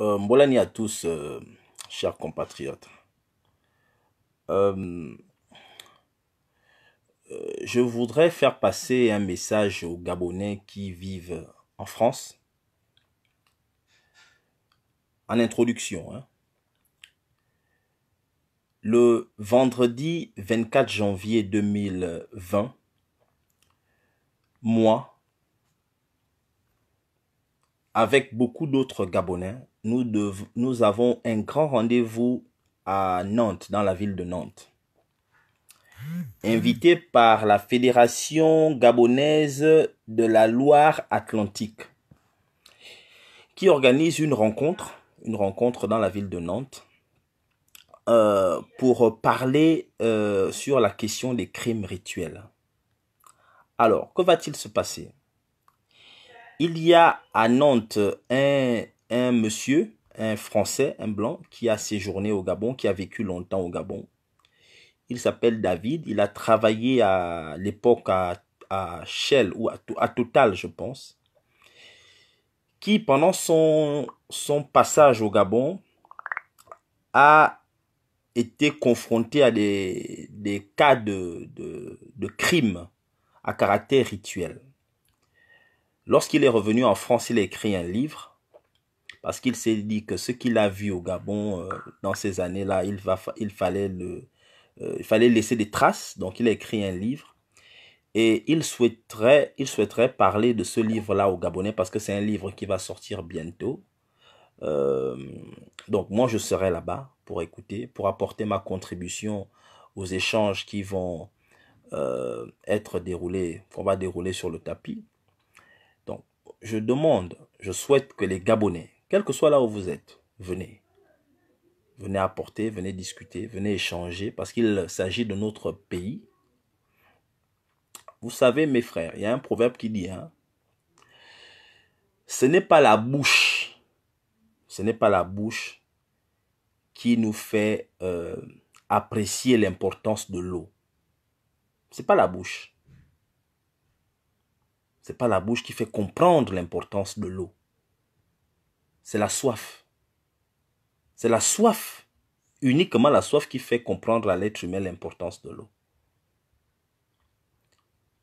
Euh, à tous, euh, chers compatriotes. Euh, euh, je voudrais faire passer un message aux Gabonais qui vivent en France. En introduction, hein. le vendredi 24 janvier 2020, moi, avec beaucoup d'autres Gabonais, nous, avons un grand rendez-vous à Nantes, dans la ville de Nantes. Invité par la Fédération gabonaise de la Loire-Atlantique, qui organise une rencontre, une rencontre dans la ville de Nantes, euh, pour parler euh, sur la question des crimes rituels. Alors, que va-t-il se passer? Il y a à Nantes un, un monsieur, un Français, un blanc, qui a séjourné au Gabon, qui a vécu longtemps au Gabon. Il s'appelle David. Il a travaillé à l'époque à, Shell ou à, To- à Total, je pense. Qui, pendant son, passage au Gabon, a été confronté à des, cas de, de crimes à caractère rituel. Lorsqu'il est revenu en France, il a écrit un livre parce qu'il s'est dit que ce qu'il a vu au Gabon euh, dans ces années-là, il, il, fallait euh, il fallait laisser des traces. Donc, il a écrit un livre et il souhaiterait, il souhaiterait parler de ce livre-là aux Gabonais parce que c'est un livre qui va sortir bientôt. Euh, donc, moi, je serai là-bas pour écouter, pour apporter ma contribution aux échanges qui vont être déroulés, qu'on va dérouler sur le tapis. Donc, je demande, je souhaite que les Gabonais, quel que soit là où vous êtes, venez. Venez apporter, venez discuter, venez échanger, parce qu'il s'agit de notre pays. Vous savez, mes frères, il y a un proverbe qui dit, hein, ce n'est pas la bouche, ce n'est pas la bouche qui nous fait euh, apprécier l'importance de l'eau. C'est pas la bouche. C'est pas la bouche qui fait comprendre l'importance de l'eau. C'est la soif. C'est la soif, uniquement la soif qui fait comprendre à l'être humain l'importance de l'eau.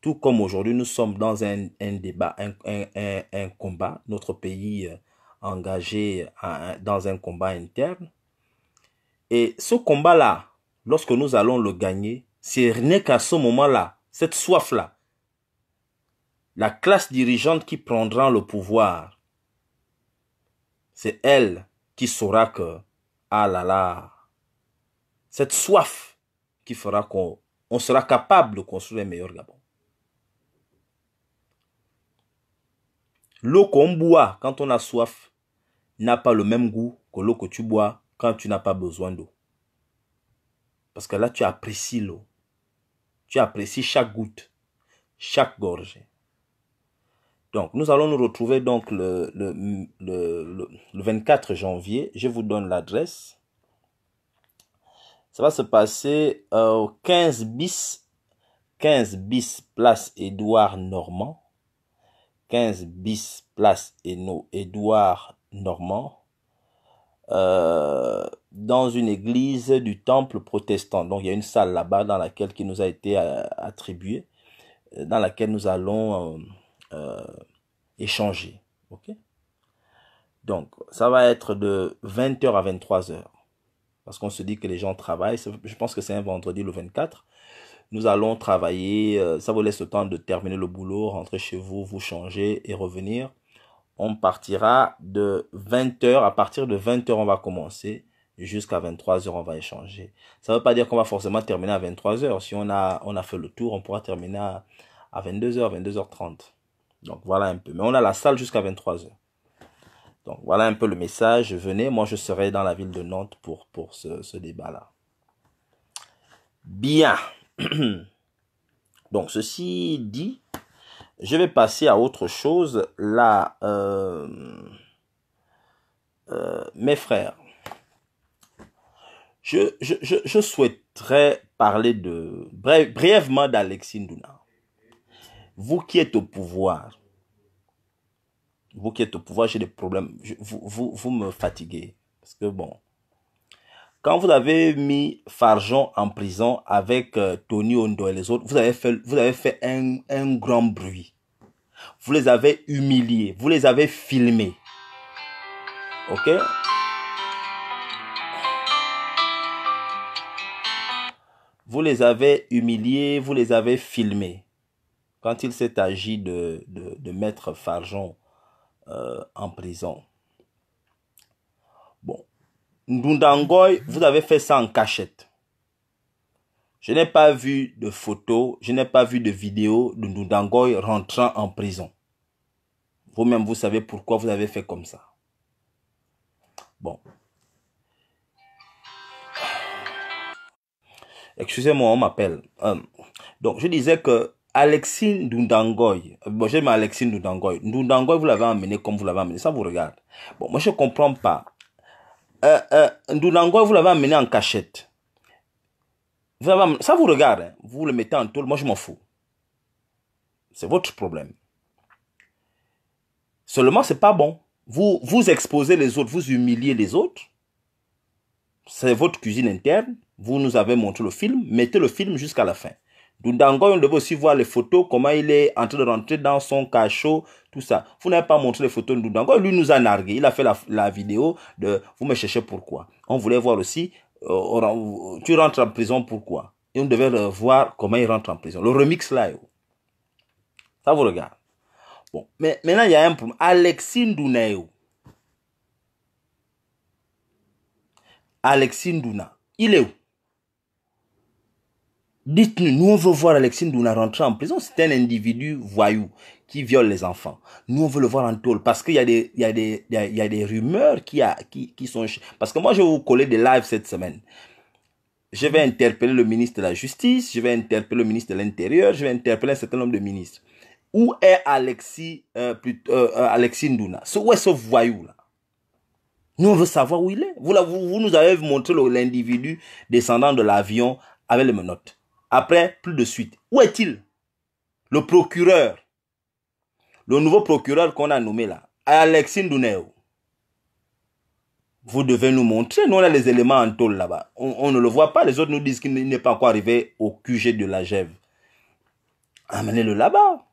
Tout comme aujourd'hui nous sommes dans un, débat, un, combat, notre pays euh, engagé dans un combat interne. Et ce combat-là, lorsque nous allons le gagner, ce n'est qu'à ce moment-là, cette soif-là, la classe dirigeante qui prendra le pouvoir, c'est elle qui saura que, ah là là, cette soif qui fera qu'on on sera capable de construire un meilleur Gabon. L'eau qu'on boit quand on a soif n'a pas le même goût que l'eau que tu bois quand tu n'as pas besoin d'eau. Parce que là, tu apprécies l'eau. Tu apprécies chaque goutte, chaque gorgée. Donc, nous allons nous retrouver donc le, le, le, le- le 24 janvier. Je vous donne l'adresse. Ça va se passer euh, au 15 bis, 15 bis place Édouard Normand. 15 bis place Édouard Normand. euh, dans une église du temple protestant. Donc, il y a une salle là-bas dans laquelle qui nous a été euh, attribuée, euh, dans laquelle nous allons euh, euh, échanger. OK? Donc, ça va être de 20h à 23h. Parce qu'on se dit que les gens travaillent. Je pense que c'est un vendredi le 24. Nous allons travailler. euh, Ça vous laisse le temps de terminer le boulot, rentrer chez vous, vous changer et revenir. On partira de 20h. À partir de 20h, on va commencer. Jusqu'à 23h, on va échanger. Ça ne veut pas dire qu'on va forcément terminer à 23h. Si on a, on a fait le tour, on pourra terminer à, à 22h, 22h30. Donc voilà un peu. Mais on a la salle jusqu'à 23h. Donc voilà un peu le message. Venez, moi je serai dans la ville de Nantes pour, ce, débat-là. Bien. Donc ceci dit, je vais passer à autre chose. Là, euh, euh, mes frères, je, souhaiterais parler de brièvement d'Alexis Ndouna. Vous qui êtes au pouvoir, Vous qui êtes au pouvoir, j'ai des problèmes. vous, vous, vous me fatiguez. Parce que bon. Quand vous avez mis Farjon en prison avec euh, Tony Ondo et les autres, vous avez fait, vous avez fait un, un grand bruit. Vous les avez humiliés. Vous les avez filmés. Ok? Vous les avez humiliés, vous les avez filmés. Quand il s'est agi de, mettre Farjon euh, en prison. Bon. Ndundangoy, vous avez fait ça en cachette. Je n'ai pas vu de photos, je n'ai pas vu de vidéo de Ndundangoy rentrant en prison. Vous-même, vous savez pourquoi vous avez fait comme ça. Bon. Excusez-moi, on m'appelle. Euh, donc, je disais que Alexine Ndundangoy, bon, j'aime Alexine Ndundangoy. Ndundangoy, vous l'avez amené comme vous l'avez amené. Ça vous regarde. Bon, moi, je comprends pas. Euh, euh, vous l'avez amené en cachette. Vous avez ça vous regarde. Hein. Vous le mettez en tôle. Moi, je m'en fous. C'est votre problème. Seulement, c'est pas bon. Vous, vous exposez les autres, vous humiliez les autres. C'est votre cuisine interne. Vous nous avez montré le film. Mettez le film jusqu'à la fin. Dundango, on devait aussi voir les photos, comment il est en train de rentrer dans son cachot, tout ça. Vous n'avez pas montré les photos de Dundango. Lui nous a nargué. Il a fait la, vidéo de vous me cherchez pourquoi? On voulait voir aussi, euh, tu rentres en prison pourquoi? Et on devait voir comment il rentre en prison. Le remix là, ça vous regarde. Bon, mais maintenant, il y a un problème. Alexis Ndouna. Alexis Ndouna. Il est où? Dites-nous, nous on veut voir Alexis Ndouna rentrer en prison. C'est un individu voyou qui viole les enfants. Nous on veut le voir en tôle parce qu'il y a des, il y a des, il y a, des rumeurs qui, a, qui, qui sont... Parce que moi je vais vous coller des lives cette semaine. Je vais interpeller le ministre de la Justice, je vais interpeller le ministre de l'Intérieur, je vais interpeller un certain nombre de ministres. Où est Alexis, euh, euh, euh, Alexis Ndouna? Où est ce voyou-là Nous, on veut savoir où il est. Vous, vous, vous nous avez montré l'individu descendant de l'avion avec les menottes. Après, plus de suite. Où est-il? Le procureur. Le nouveau procureur qu'on a nommé là. Alexis Ndouna. Vous devez nous montrer. Nous, on a les éléments en tôle là-bas. On, on, ne le voit pas. Les autres nous disent qu'il n'est pas encore arrivé au QG de la Gève. Amenez-le là-bas.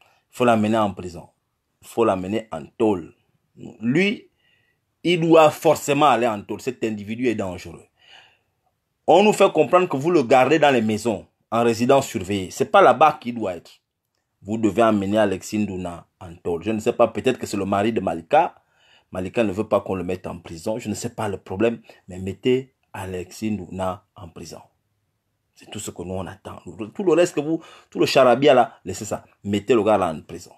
Il faut l'amener en prison. Il faut l'amener en tôle. Lui, il doit forcément aller en tôle. Cet individu est dangereux. On nous fait comprendre que vous le gardez dans les maisons, en résidence surveillée. C'est pas là-bas qu'il doit être. Vous devez amener Alexis Ndouna en tôle. Je ne sais pas, peut-être que c'est le mari de Malika. Malika ne veut pas qu'on le mette en prison. Je ne sais pas le problème. Mais mettez Alexis Ndouna en prison. C'est tout ce que nous on attend. Tout le reste que vous, tout le charabia là, laissez ça. Mettez le gars là en prison.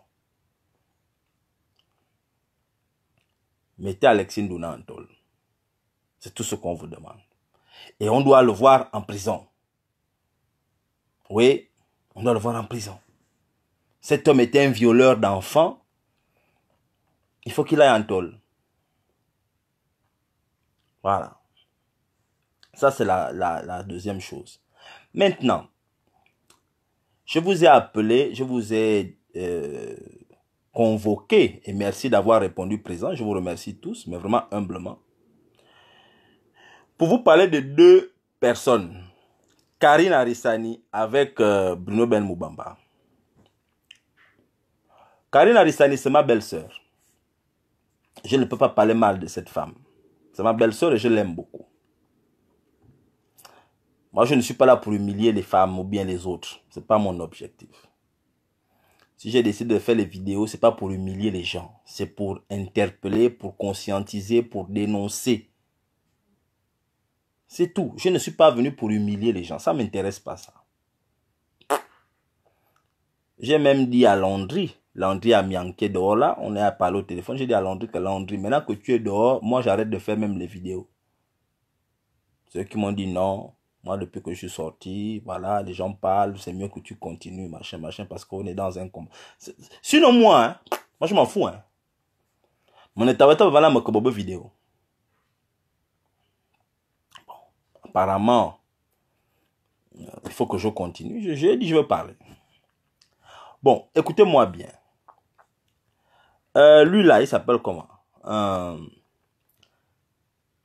Mettez Alexis Ndouna en tôle. C'est tout ce qu'on vous demande. Et on doit le voir en prison. Oui, on doit le voir en prison. Cet homme était un violeur d'enfants. Il faut qu'il aille en tôle. Voilà. Ça, c'est la, deuxième chose. Maintenant, je vous ai appelé, je vous ai euh, convoqué, et merci d'avoir répondu présent, je vous remercie tous, mais vraiment humblement, pour vous parler de deux personnes, Karine Arissani avec euh, Bruno Ben Moubamba. Karine Arissani, c'est ma belle-sœur. Je ne peux pas parler mal de cette femme. C'est ma belle-sœur et je l'aime beaucoup. Moi, je ne suis pas là pour humilier les femmes ou bien les autres. Ce n'est pas mon objectif. Si j'ai décidé de faire les vidéos, ce n'est pas pour humilier les gens. C'est pour interpeller, pour conscientiser, pour dénoncer. C'est tout. Je ne suis pas venu pour humilier les gens. Ça ne m'intéresse pas ça. J'ai même dit à Landry, Landry a en dehors là, on est à parler au téléphone, j'ai dit à Landry que Landry, maintenant que tu es dehors, moi j'arrête de faire même les vidéos. Ceux qui m'ont dit non, moi, depuis que je suis sorti, voilà, les gens parlent, c'est mieux que tu continues, machin, machin, parce qu'on est dans un combat. Sinon, moi, hein, moi, je m'en fous, hein. Mon état, voilà, me vidéo. Bon, apparemment, il faut que je continue. J'ai dit, je veux parler. Bon, écoutez-moi bien. Euh, lui là, il s'appelle comment? Euh,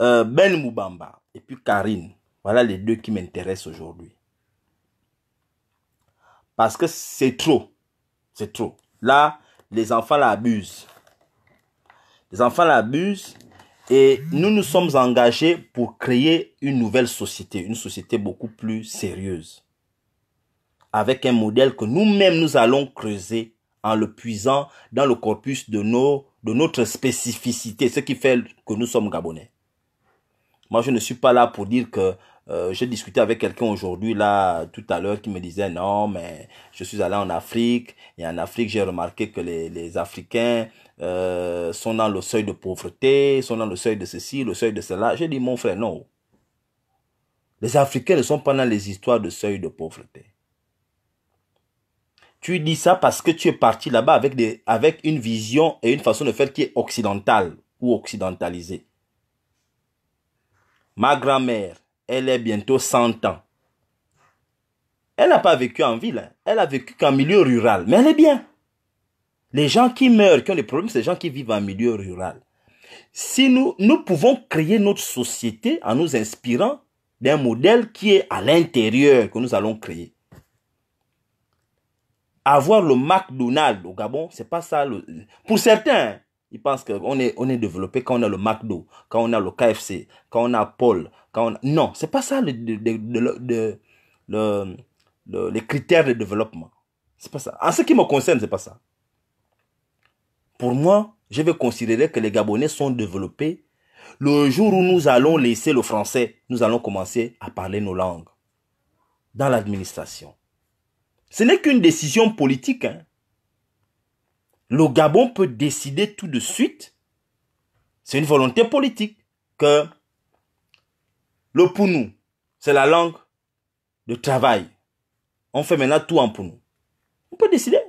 euh, Ben Moubamba et puis Karine. Voilà les deux qui m'intéressent aujourd'hui. Parce que c'est trop. C'est trop. Là, les enfants l'abusent. Les enfants l'abusent et nous nous sommes engagés pour créer une nouvelle société, une société beaucoup plus sérieuse, avec un modèle que nous-mêmes nous allons creuser en le puisant dans le corpus de, nos, de notre spécificité, ce qui fait que nous sommes gabonais. Moi, je ne suis pas là pour dire que euh, j'ai discuté avec quelqu'un aujourd'hui, là, tout à l'heure, qui me disait non, mais je suis allé en Afrique, et en Afrique, j'ai remarqué que les, les Africains euh, sont dans le seuil de pauvreté, sont dans le seuil de ceci, le seuil de cela. J'ai dit, mon frère, non. Les Africains ne sont pas dans les histoires de seuil de pauvreté. Tu dis ça parce que tu es parti là-bas avec, avec une vision et une façon de faire qui est occidentale ou occidentalisée. Ma grand-mère, elle est bientôt 100 ans. Elle n'a pas vécu en ville, hein. elle a vécu qu'en milieu rural, mais elle est bien. Les gens qui meurent, qui ont des problèmes, c'est les gens qui vivent en milieu rural. Si nous, nous pouvons créer notre société en nous inspirant d'un modèle qui est à l'intérieur que nous allons créer. Avoir le McDonald's au Gabon, c'est pas ça. Pour certains, ils pensent qu'on est, on est développé quand on a le McDo, quand on a le KFC, quand on a Paul, quand on a... Non, pas ça le, les critères de développement. C'est pas ça. En ce qui me concerne, c'est pas ça. Pour moi, je vais considérer que les Gabonais sont développés. Le jour où nous allons laisser le français, nous allons commencer à parler nos langues dans l'administration. Ce n'est qu'une décision politique. Hein. Le Gabon peut décider tout de suite. C'est une volonté politique que le Pounou, c'est la langue de travail. On fait maintenant tout en Pounou. On peut décider.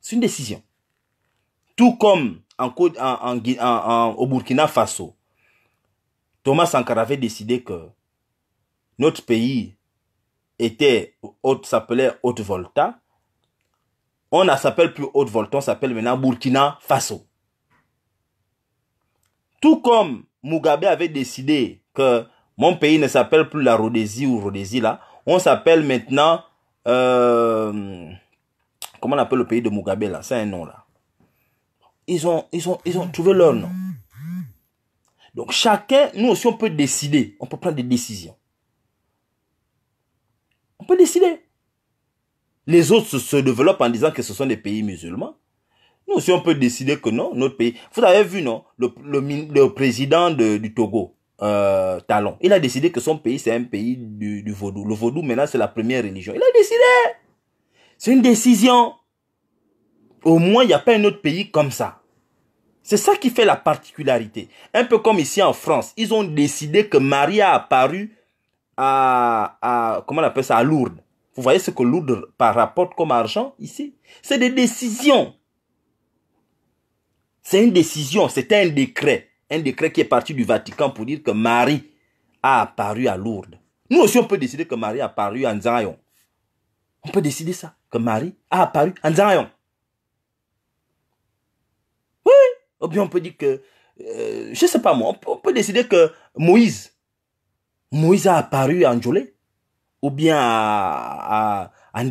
C'est une décision. Tout comme en, au Burkina Faso, Thomas Sankara avait décidé que notre pays était, s'appelait Haute-Volta. On ne s'appelle plus Haute-Volta, on s'appelle maintenant Burkina Faso. Tout comme Mugabe avait décidé que mon pays ne s'appelle plus la Rhodésie ou Rhodésie on s'appelle maintenant, euh, comment on appelle le pays de Mugabe là, c'est un nom là. Ils ont, ils ont, ils ont trouvé leur nom. Donc chacun, nous aussi on peut décider, on peut prendre des décisions. On peut décider. Les autres se, développent en disant que ce sont des pays musulmans. Nous aussi, on peut décider que non, notre pays. Vous avez vu, non, le, le, président de, du Togo, euh, Talon, il a décidé que son pays, c'est un pays du, vaudou. Le vaudou, maintenant, c'est la première religion. Il a décidé. C'est une décision. Au moins, il n'y a pas un autre pays comme ça. C'est ça qui fait la particularité. Un peu comme ici en France, ils ont décidé que Marie a apparu à, à, à Lourdes. Vous voyez ce que Lourdes rapporte comme argent ici? C'est des décisions. C'est une décision, c'est un décret. Un décret qui est parti du Vatican pour dire que Marie a apparu à Lourdes. Nous aussi, on peut décider que Marie a apparu à Nzayon. On peut décider ça, que Marie a apparu à Nzayon. Oui, ou bien on peut dire que, euh, je sais pas moi, on peut décider que Moïse Moïse a apparu à Njolé ou bien à, à.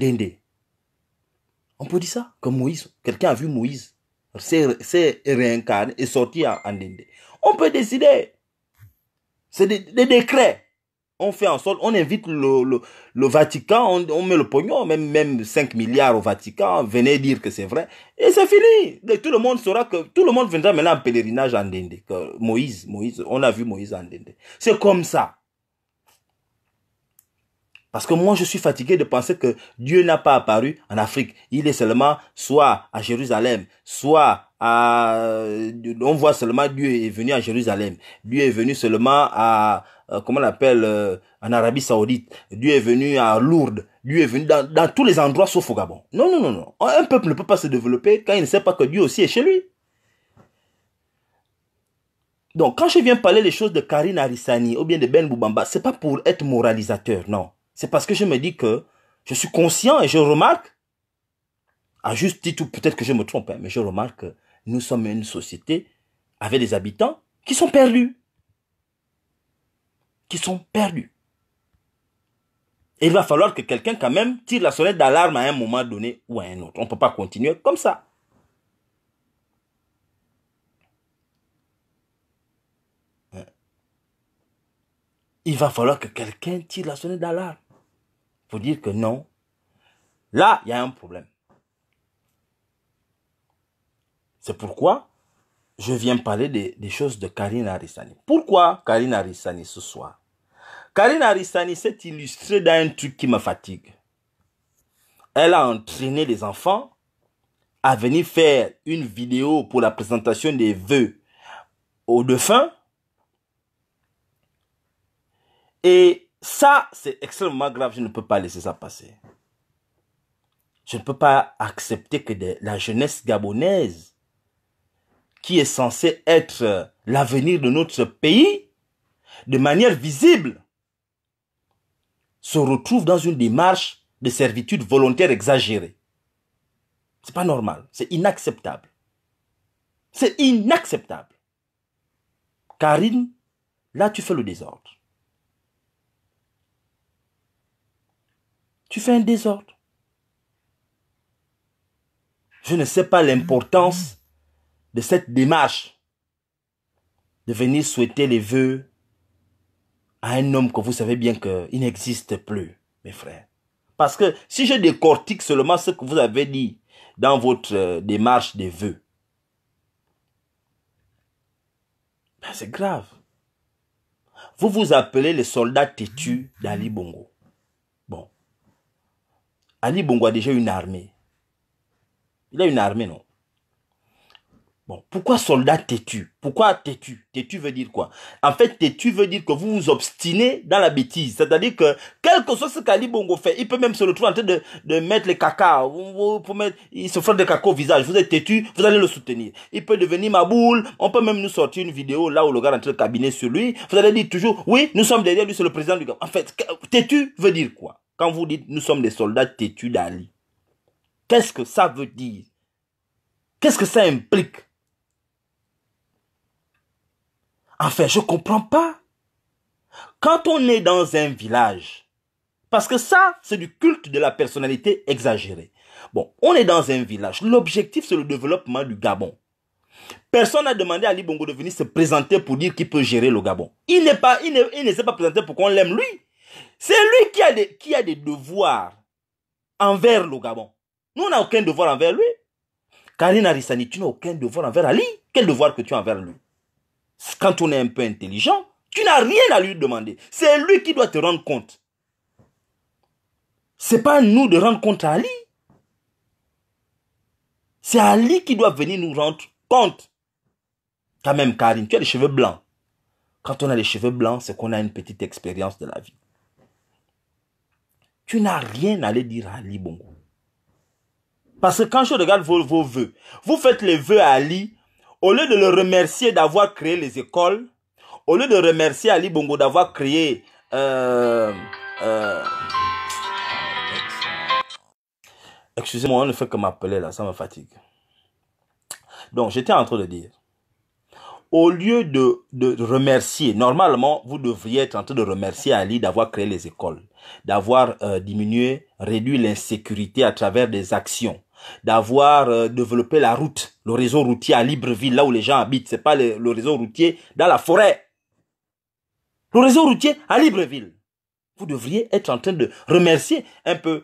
On peut dire ça, que Moïse, quelqu'un a vu Moïse, s'est réincarné et sorti à Ndende. On peut décider. C'est des, décrets. On fait en sorte, on invite le, le, Vatican, on, met le pognon, même, même 5 milliards au Vatican, venez dire que c'est vrai. Et c'est fini. tout le monde saura que, tout le monde viendra maintenant en pèlerinage à Ndende. Que Moïse, Moïse, on a vu Moïse à Ndende. C'est comme ça. Parce que moi, je suis fatigué de penser que Dieu n'a pas apparu en Afrique. Il est seulement soit à Jérusalem, soit à... On voit seulement Dieu est venu à Jérusalem. Dieu est venu seulement à... Euh, comment on appelle euh, En Arabie Saoudite. Dieu est venu à Lourdes. Dieu est venu dans, tous les endroits sauf au Gabon. Non, non, non, non. Un peuple ne peut pas se développer quand il ne sait pas que Dieu aussi est chez lui. Donc, quand je viens parler les choses de Karine Arissani ou bien de Ben Boubamba, c'est pas pour être moralisateur, non. C'est parce que je me dis que je suis conscient et je remarque, à juste titre, peut-être que je me trompe, hein, mais je remarque que nous sommes une société avec des habitants qui sont perdus. Qui sont perdus. Et il va falloir que quelqu'un quand même tire la sonnette d'alarme à un moment donné ou à un autre. On ne peut pas continuer comme ça. Hein? Il va falloir que quelqu'un tire la sonnette d'alarme. Pour dire que non. Là, il y a un problème. C'est pourquoi je viens parler des, choses de Karine Arissani. Pourquoi Karine Arissani ce soir? Karine Arissani s'est illustrée dans un truc qui me fatigue. Elle a entraîné les enfants à venir faire une vidéo pour la présentation des vœux aux défunts. Et ça, c'est extrêmement grave. Je ne peux pas laisser ça passer. Je ne peux pas accepter que la jeunesse gabonaise qui est censé être l'avenir de notre pays, de manière visible, se retrouve dans une démarche de servitude volontaire exagérée. C'est pas normal, c'est inacceptable. C'est inacceptable. Karine, là tu fais le désordre. Tu fais un désordre. Je ne sais pas l'importance de cette démarche de venir souhaiter les vœux à un homme que vous savez bien qu'il n'existe plus, mes frères. Parce que si je décortique seulement ce que vous avez dit dans votre euh, démarche des vœux, ben c'est grave. Vous vous appelez le soldat têtu d'Ali Bongo. Ali Bongo a déjà une armée. Il a une armée, non? Bon, pourquoi soldat têtu? Pourquoi têtu? Têtu veut dire quoi? En fait, têtu veut dire que vous vous obstinez dans la bêtise. C'est-à-dire que, quel que soit ce qu'Ali Bongo fait, il peut même se retrouver en train de, mettre les caca, il se fait des caca au visage. Vous êtes têtu, vous allez le soutenir. Il peut devenir ma boule. On peut même nous sortir une vidéo là où le gars est en train de cabiner sur lui. Vous allez dire toujours, oui, nous sommes derrière lui, c'est le président du gars. En fait, têtu veut dire quoi? Quand vous dites, nous sommes des soldats têtus d'Ali. Qu'est-ce que ça veut dire? Qu'est-ce que ça implique? Enfin, je ne comprends pas. Quand on est dans un village, parce que ça, c'est du culte de la personnalité exagérée. Bon, on est dans un village. L'objectif, c'est le développement du Gabon. Personne n'a demandé à Ali Bongo de venir se présenter pour dire qu'il peut gérer le Gabon. Il pas, il ne, s'est pas présenté pour qu'on l'aime lui. C'est lui qui a, des, devoirs envers le Gabon. Nous, on n'a aucun devoir envers lui. Karine Arissani, tu n'as aucun devoir envers Ali. Quel devoir que tu as envers lui? Quand on est un peu intelligent, tu n'as rien à lui demander. C'est lui qui doit te rendre compte. C'est pas nous de rendre compte à Ali. C'est Ali qui doit venir nous rendre compte. Quand même, Karine, tu as les cheveux blancs. Quand on a les cheveux blancs, c'est qu'on a une petite expérience de la vie. Tu n'as rien à aller dire à Ali Bongo. Parce que quand je regarde vos, vos vœux, vous faites les vœux à Ali au lieu de le remercier d'avoir créé les écoles, au lieu de remercier Ali Bongo d'avoir créé... Euh, euh, excusez-moi, on ne fait que m'appeler là, ça me fatigue. Donc, j'étais en train de dire, au lieu de, de, remercier, normalement, vous devriez être en train de remercier Ali d'avoir créé les écoles, d'avoir euh, diminué, réduit l'insécurité à travers des actions, d'avoir euh, développé la route, le réseau routier à Libreville, là où les gens habitent. C'est pas le, réseau routier dans la forêt. Le réseau routier à Libreville. Vous devriez être en train de remercier un peu.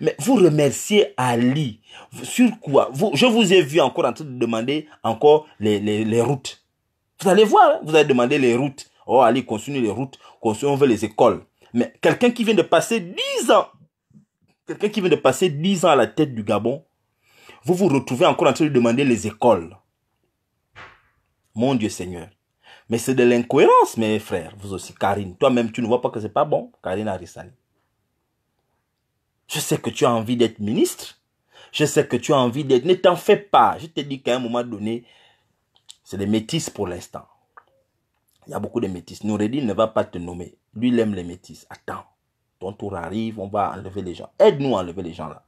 Mais vous remerciez Ali. Sur quoi? Vous, Je vous ai vu encore en train de demander encore les, les, routes. Vous allez voir, hein. vous allez demander les routes. Oh, Ali, continue les routes. on veut les écoles. Mais quelqu'un qui vient de passer 10 ans, quelqu'un qui vient de passer 10 ans à la tête du Gabon, vous vous retrouvez encore en train de demander les écoles. Mon Dieu Seigneur. Mais c'est de l'incohérence, mes frères. Vous aussi, Karine. Toi-même, tu ne vois pas que c'est pas bon, Karine Arissani. Je sais que tu as envie d'être ministre. Je sais que tu as envie d'être... Ne t'en fais pas. Je te dis qu'à un moment donné, c'est des métis pour l'instant. Il y a beaucoup de métis. Noureddin ne va pas te nommer. Lui, il aime les métis. Attends. ton tour arrive, on va enlever les gens. Aide-nous à enlever les gens là.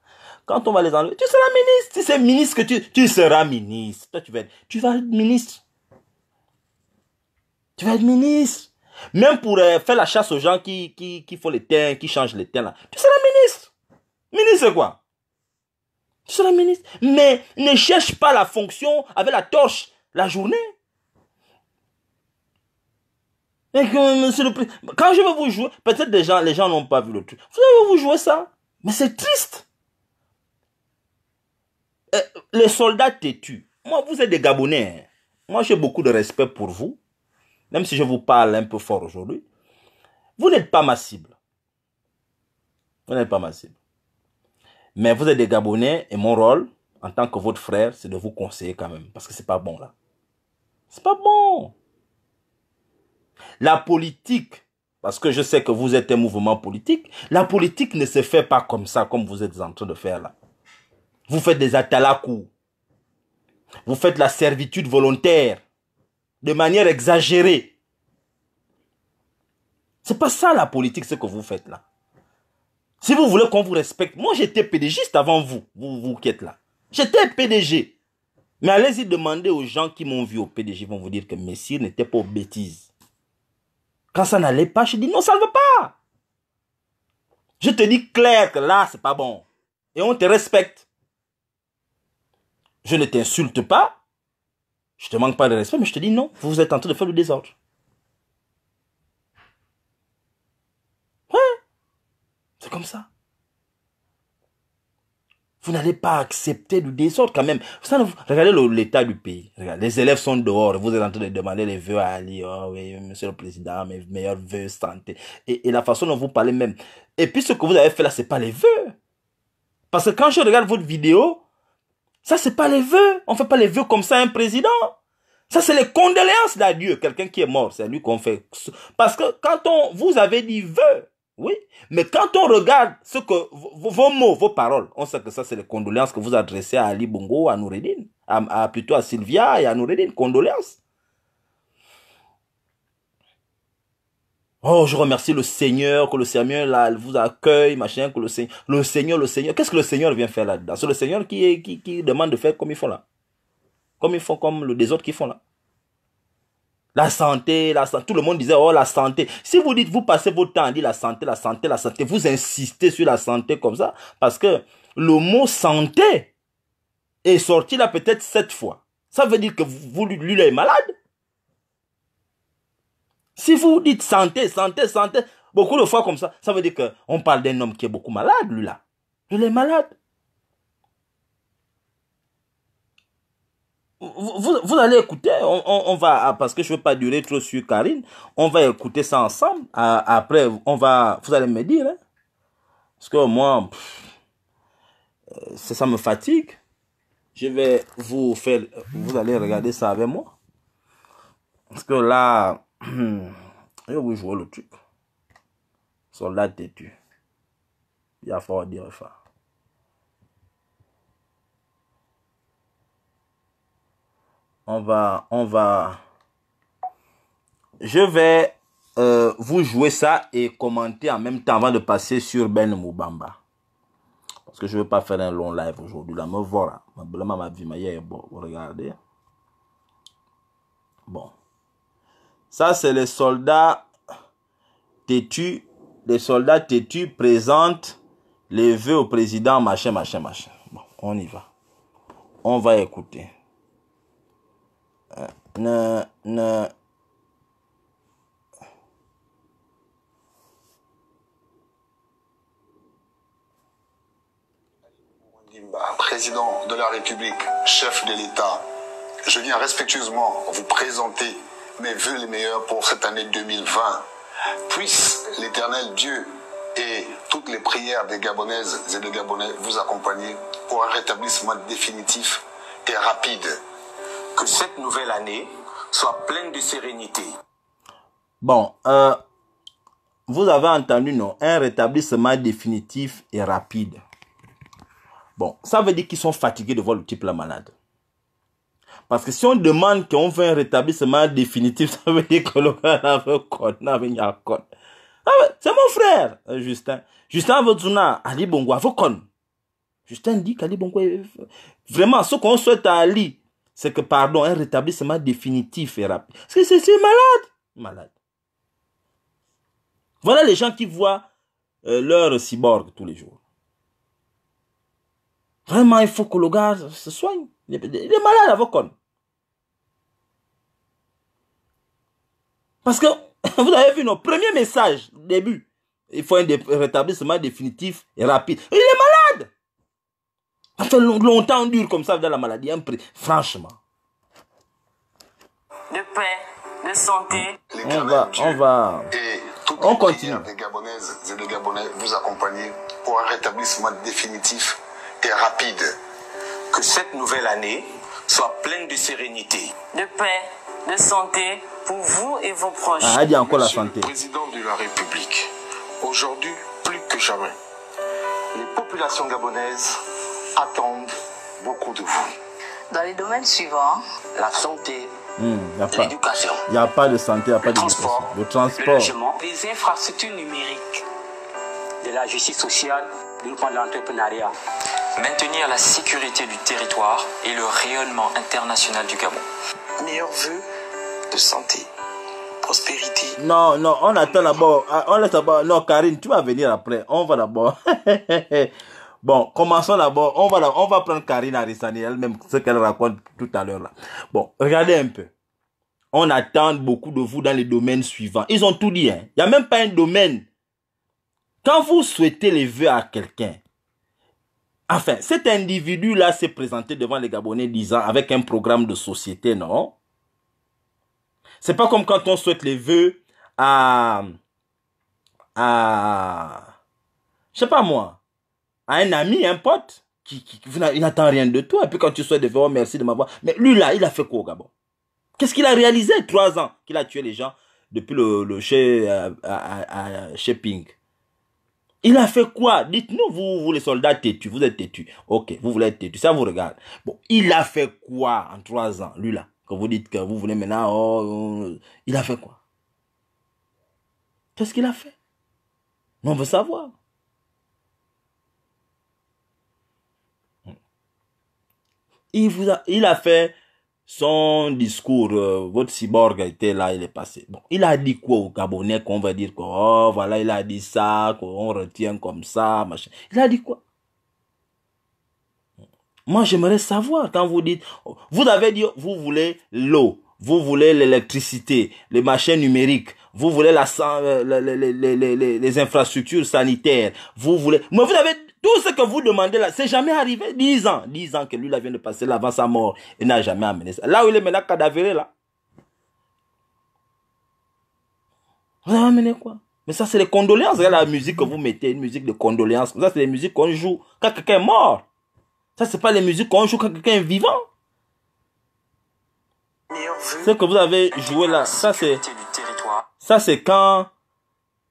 Quand on va les enlever, tu seras ministre. Si c'est ministre que tu, tu seras ministre. Toi, tu vas être, tu vas être ministre. Tu vas être ministre. Même pour euh, faire la chasse aux gens qui, qui, qui font les teints, qui changent les teints là. Tu seras ministre. Ministre quoi? Tu seras ministre. Mais ne cherche pas la fonction avec la torche la journée. Mais monsieur le quand je vais vous jouer, peut-être des gens, les gens n'ont pas vu le truc. Vous allez vous jouer ça. Mais c'est triste. Euh, les soldats têtus. Moi, vous êtes des Gabonais. Hein. Moi, j'ai beaucoup de respect pour vous. Même si je vous parle un peu fort aujourd'hui. Vous n'êtes pas ma cible. Vous n'êtes pas ma cible. Mais vous êtes des Gabonais et mon rôle, en tant que votre frère, c'est de vous conseiller quand même. Parce que c'est pas bon là. C'est pas bon. La politique, parce que je sais que vous êtes un mouvement politique, la politique ne se fait pas comme ça, comme vous êtes en train de faire là. Vous faites des atalakou. Vous faites la servitude volontaire. De manière exagérée. C'est pas ça la politique, ce que vous faites là. Si vous voulez qu'on vous respecte, moi j'étais PDGiste avant vous, vous, vous qui êtes là. J'étais PDG. Mais allez-y demander aux gens qui m'ont vu au PDG, ils vont vous dire que Messire n'était pas aux bêtises. Quand ça n'allait pas, je dis non, ça ne va pas. Je te dis clair que là, c'est pas bon. Et on te respecte. Je ne t'insulte pas. Je te manque pas de respect, mais je te dis non, vous êtes en train de faire le désordre. Ouais. C'est comme ça. Vous n'allez pas accepter le désordre quand même. regardez l'état du pays. les élèves sont dehors. Vous êtes en train de demander les vœux à Ali. Oh oui, monsieur le président, mes meilleurs vœux santé. Et, la façon dont vous parlez même. Et puis ce que vous avez fait là, c'est pas les vœux. Parce que quand je regarde votre vidéo, ça c'est pas les vœux. On fait pas les vœux comme ça à un président. Ça c'est les condoléances d'adieu. Quelqu'un qui est mort, c'est lui qu'on fait. Parce que quand on vous avez dit vœux, oui, mais quand on regarde ce que vos mots, vos paroles, on sait que ça c'est les condoléances que vous adressez à Ali Bongo, à Noureddin, à, plutôt à Sylvia et à Noureddin, condoléances. Oh, je remercie le Seigneur, que le Seigneur là, vous accueille, machin, que le Seigneur, le Seigneur, le Seigneur. Qu'est-ce que le Seigneur vient faire là-dedans? C'est le Seigneur qui, qui, qui demande de faire comme ils font là. Comme ils font, comme le, des autres qui font là. La santé, la santé. Tout le monde disait, oh, la santé. Si vous dites, vous passez votre temps à dire la santé, la santé, la santé, vous insistez sur la santé comme ça, parce que le mot santé est sorti là peut-être sept fois. Ça veut dire que vous, lui, est malade. Si vous dites santé, santé, santé, beaucoup de fois comme ça, ça veut dire qu'on parle d'un homme qui est beaucoup malade, lui là. Il est malade. Vous, allez écouter, on, va, ah, parce que je ne veux pas durer trop sur Karine, on va écouter ça ensemble. Ah, après, on va, vous allez me dire, hein. parce que moi, euh, ça, me fatigue. Je vais vous faire, vous allez regarder ça avec moi. Parce que là, je vais vous jouer le truc. Soldat têtu. Il y a fort dire ça. On va, on va, je vais euh, vous jouer ça et commenter en même temps avant de passer sur Ben Moubamba. Parce que je ne veux pas faire un long live aujourd'hui. Là, me voilà. Ma vie, ma bon, regardez. Bon. Ça, c'est les soldats têtus. Les soldats têtus présentent les vœux au président, machin, machin, machin. Bon, on y va. On va écouter président de la République, chef de l'État, je viens respectueusement vous présenter mes voeux les meilleurs pour cette année 2020. Puisse l'éternel Dieu et toutes les prières des Gabonaises et des Gabonais vous accompagner pour un rétablissement définitif et rapide que cette nouvelle année soit pleine de sérénité. Bon, euh, vous avez entendu, non Un rétablissement définitif et rapide. Bon, ça veut dire qu'ils sont fatigués de voir le type la malade. Parce que si on demande qu'on veut un rétablissement définitif, ça veut dire que le gars a fait Ah c'est mon frère, euh, Justin. Justin Avodzuna, Ali Bongo, Avokon. Justin dit qu'Ali Bongo est... Vraiment, ce qu'on souhaite à Ali, c'est que, pardon, un rétablissement définitif et rapide. Parce que c'est malade. Malade. Voilà les gens qui voient euh, leur cyborg tous les jours. Vraiment, il faut que le gars se soigne. Il est, malade, Avokon. Parce que vous avez vu nos premiers messages, début. Il faut un rétablissement définitif et rapide. Il est malade. Ça fait longtemps dur comme ça dans la maladie. Franchement. De paix, de santé. on va, on va. Et on continue. Les Gabonaises et les Gabonais vous accompagner pour un rétablissement définitif et rapide. Que cette nouvelle année soit pleine de sérénité, de paix, de santé pour vous et vos proches. Ah, dit encore la santé. Président de la République, aujourd'hui plus que jamais, les populations gabonaises attendent beaucoup de vous. Dans les domaines suivants, la santé, hmm, l'éducation, il n'y a pas de santé, il n'y a pas de transport, le transport, le logement, les infrastructures numériques, de la justice sociale, du développement de l'entrepreneuriat. Maintenir la sécurité du territoire et le rayonnement international du Gabon. Meilleurs vœux de santé, prospérité. Non, non, on attend d'abord. On laisse d'abord. Non, Karine, tu vas venir après. On va d'abord. bon, commençons d'abord. On va, on va prendre Karine Arissani, elle-même, ce qu'elle raconte tout à l'heure. Bon, regardez un peu. On attend beaucoup de vous dans les domaines suivants. Ils ont tout dit. Hein. Il n'y a même pas un domaine. Quand vous souhaitez les vœux à quelqu'un, Enfin, cet individu-là s'est présenté devant les Gabonais disant avec un programme de société, non? C'est pas comme quand on souhaite les vœux à, à, je sais pas moi, à un ami, un pote, qui, qui, il n'attend rien de toi. Et puis quand tu souhaites de faire, oh, merci de m'avoir. Mais lui là, il a fait quoi au Gabon? Qu'est-ce qu'il a réalisé Trois ans qu'il a tué les gens depuis le, le chez, euh, chez Pink? Il a fait quoi? Dites-nous, vous, vous les soldats têtus, vous êtes têtus. Ok, vous voulez être têtus, ça vous regarde. Bon, il a fait quoi en trois ans, lui là? Quand vous dites que vous voulez maintenant, oh, euh, il a fait quoi? Qu'est-ce qu'il a fait? On veut savoir. Il, a, fait son discours, euh, votre cyborg était là, il est passé. Bon, il a dit quoi au Gabonais qu'on va dire que, oh, voilà, il a dit ça, qu'on retient comme ça, machin. Il a dit quoi? Moi, j'aimerais savoir quand vous dites, vous avez dit, vous voulez l'eau, vous voulez l'électricité, les machines numériques, vous voulez la, euh, les, les, infrastructures sanitaires, vous voulez, mais vous avez tout ce que vous demandez là, c'est jamais arrivé. Dix ans, dix ans que lui là vient de passer là avant sa mort. Il n'a jamais amené ça. Là où il est maintenant cadavéré là. Vous avez amené quoi? Mais ça c'est les condoléances. Regardez la musique que vous mettez, une musique de condoléances. Ça c'est les musiques qu'on joue quand quelqu'un est mort. Ça c'est pas les musiques qu'on joue quand quelqu'un est vivant. Ce que vous avez joué là, ça c'est... Ça c'est quand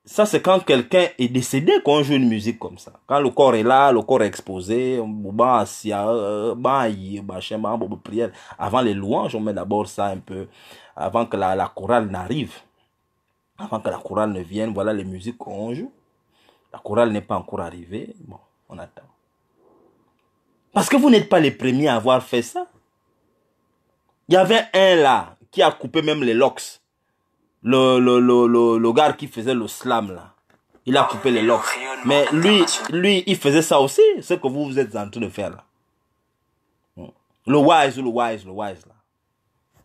ça, c'est quand quelqu'un est décédé qu'on joue une musique comme ça. Quand le corps est là, le corps est exposé. Avant les louanges, on met d'abord ça un peu, avant que la, la chorale n'arrive. Avant que la chorale ne vienne, voilà les musiques qu'on joue. La chorale n'est pas encore arrivée. Bon, on attend. Parce que vous n'êtes pas les premiers à avoir fait ça. Il y avait un là qui a coupé même les locks le, le, le, le, gars qui faisait le slam là. Il a coupé les locks. Mais lui, lui, il faisait ça aussi, ce que vous, vous êtes en train de faire là. Le wise, le wise, le wise là.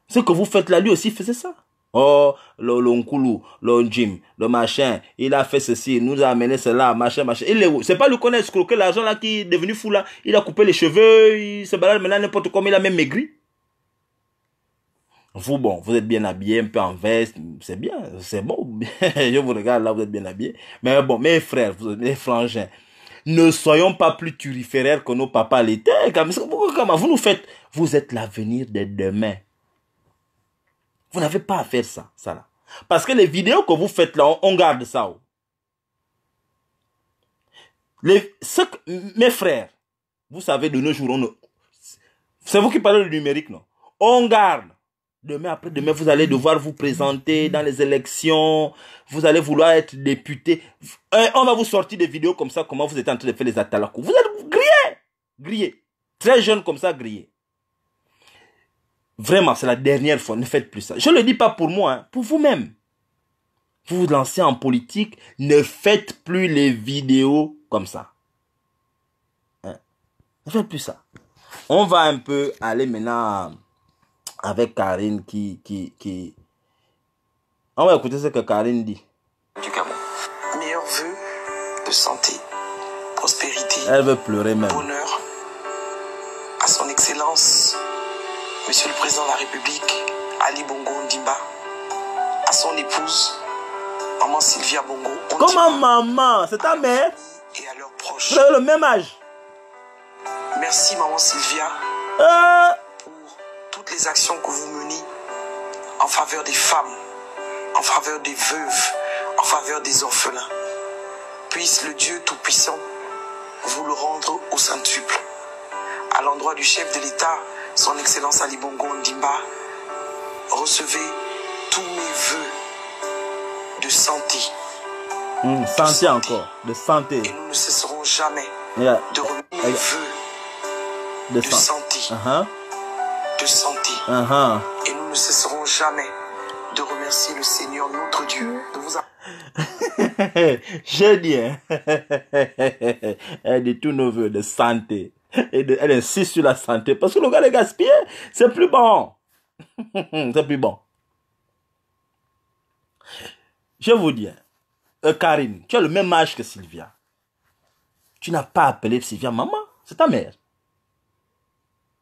Ce que vous faites là, lui aussi faisait ça. Oh, le, le Nkulu, le Jim, le machin, il a fait ceci, il nous a amené cela, machin, machin. Il c'est pas le connaître, croquer l'argent là qui est devenu fou là. Il a coupé les cheveux, il se balade maintenant n'importe comment, il a même maigri. Vous, bon, vous êtes bien habillé, un peu en veste, c'est bien, c'est bon. Je vous regarde là, vous êtes bien habillé. Mais bon, mes frères, mes frangins, ne soyons pas plus turiféraires que nos papas l'étaient. Vous nous faites Vous êtes l'avenir de demain. Vous n'avez pas à faire ça, ça là. Parce que les vidéos que vous faites là, on, garde ça. Oh. Les, ce mes frères, vous savez, de nos jours, c'est vous qui parlez du numérique, non? On garde Demain, après demain, vous allez devoir vous présenter dans les élections. Vous allez vouloir être député. On va vous sortir des vidéos comme ça, comment vous êtes en train de faire les atalakou. Vous êtes grillé. Grillé. Très jeune comme ça, grillé. Vraiment, c'est la dernière fois. Ne faites plus ça. Je ne le dis pas pour moi, hein, pour vous-même. Vous vous lancez en politique, ne faites plus les vidéos comme ça. Hein? Ne faites plus ça. On va un peu aller maintenant avec Karine qui, qui, qui... On va écouter ce que Karine dit. Du Gabon. Meilleurs vœux de santé, prospérité, Elle veut pleurer même. bonheur à son excellence, Monsieur le Président de la République, Ali Bongo Ndimba, à son épouse, Maman Sylvia Bongo Ondimba, Comment maman? C'est ta mère? Et à leurs proches. Vous avez le même âge? Merci Maman Sylvia Euh, toutes les actions que vous menez en faveur des femmes, en faveur des veuves, en faveur des orphelins. Puisse le Dieu Tout-Puissant vous le rendre au centuple. À l'endroit du chef de l'État, son Excellence Ali Bongo Ndimba, recevez tous mes voeux de santé. hum, santé encore. De santé. Et nous ne cesserons jamais Yeah, de remettre les vœux De de santé. santé, Uh-huh, de santé. uh-huh. Et nous ne cesserons jamais de remercier le Seigneur notre Dieu de vous dit, hein. Elle dit tous nos voeux de santé. Et de- elle insiste sur la santé. Parce que le gars, les gaspiller, c'est plus bon. c'est plus bon. Je vous dis, hein, euh, Karine, tu as le même âge que Sylvia. Tu n'as pas appelé Sylvia maman. C'est ta mère.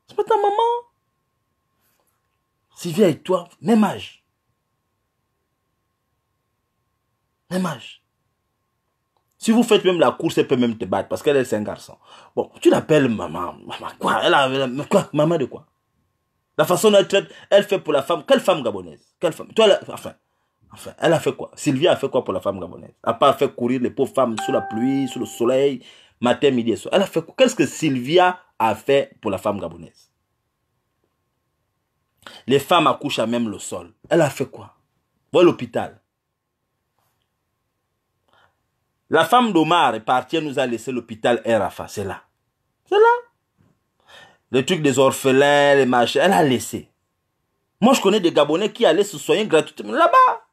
C'est pas ta maman. Sylvia et toi, même âge. Même âge. Si vous faites même la course, elle peut même te battre parce qu'elle est un garçon. Bon, tu l'appelles maman. Maman quoi? Elle a, Maman de quoi? La façon dont elle traite, elle fait pour la femme. Quelle femme gabonaise? Quelle femme? Toi, elle enfin, enfin, elle a fait quoi? Sylvia a fait quoi pour la femme gabonaise? À part fait courir les pauvres femmes sous la pluie, sous le soleil, matin, midi et soir. Elle a fait quoi? Qu'est-ce que Sylvia a fait pour la femme gabonaise? Les femmes accouchent à même le sol. Elle a fait quoi? Va l'hôpital. La femme d'Omar est partie, elle nous a laissé l'hôpital Erafa. C'est là. C'est là. Le truc des orphelins, les machins, elle a laissé. Moi, je connais des Gabonais qui allaient se soigner gratuitement là-bas.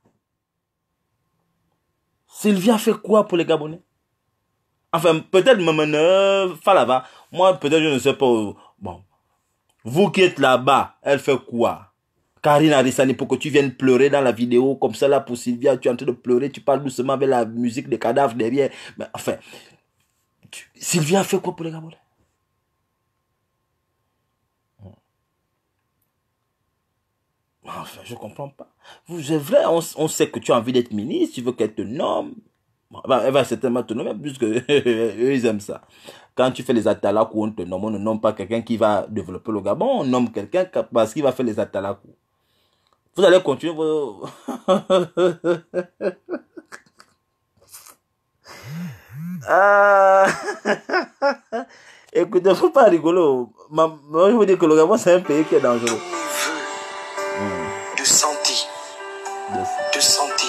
Sylvia fait quoi pour les Gabonais? Enfin, peut-être même Falava. Moi, peut-être, je ne sais pas. Bon. Vous qui êtes là-bas, elle fait quoi? Karine Arissani, pour que tu viennes pleurer dans la vidéo, comme ça là pour Sylvia, tu es en train de pleurer, tu parles doucement avec la musique des cadavres derrière. Mais enfin, Sylvia fait quoi pour les Gabonais? Enfin, je comprends pas. Vous, c'est vrai, on, on sait que tu as envie d'être ministre, tu veux qu'elle te nomme. Elle va- certainement te nommer, puisque eux, ils aiment ça. Quand tu fais les atalakou, on te nomme, on ne nomme pas quelqu'un qui va développer le Gabon, on nomme quelqu'un parce qu'il va faire les atalakou. Vous allez continuer vos... ah... Écoutez, faut pas rigoler. Moi, je vous dis que le Gabon, c'est un pays qui est dangereux. de santé, de santé.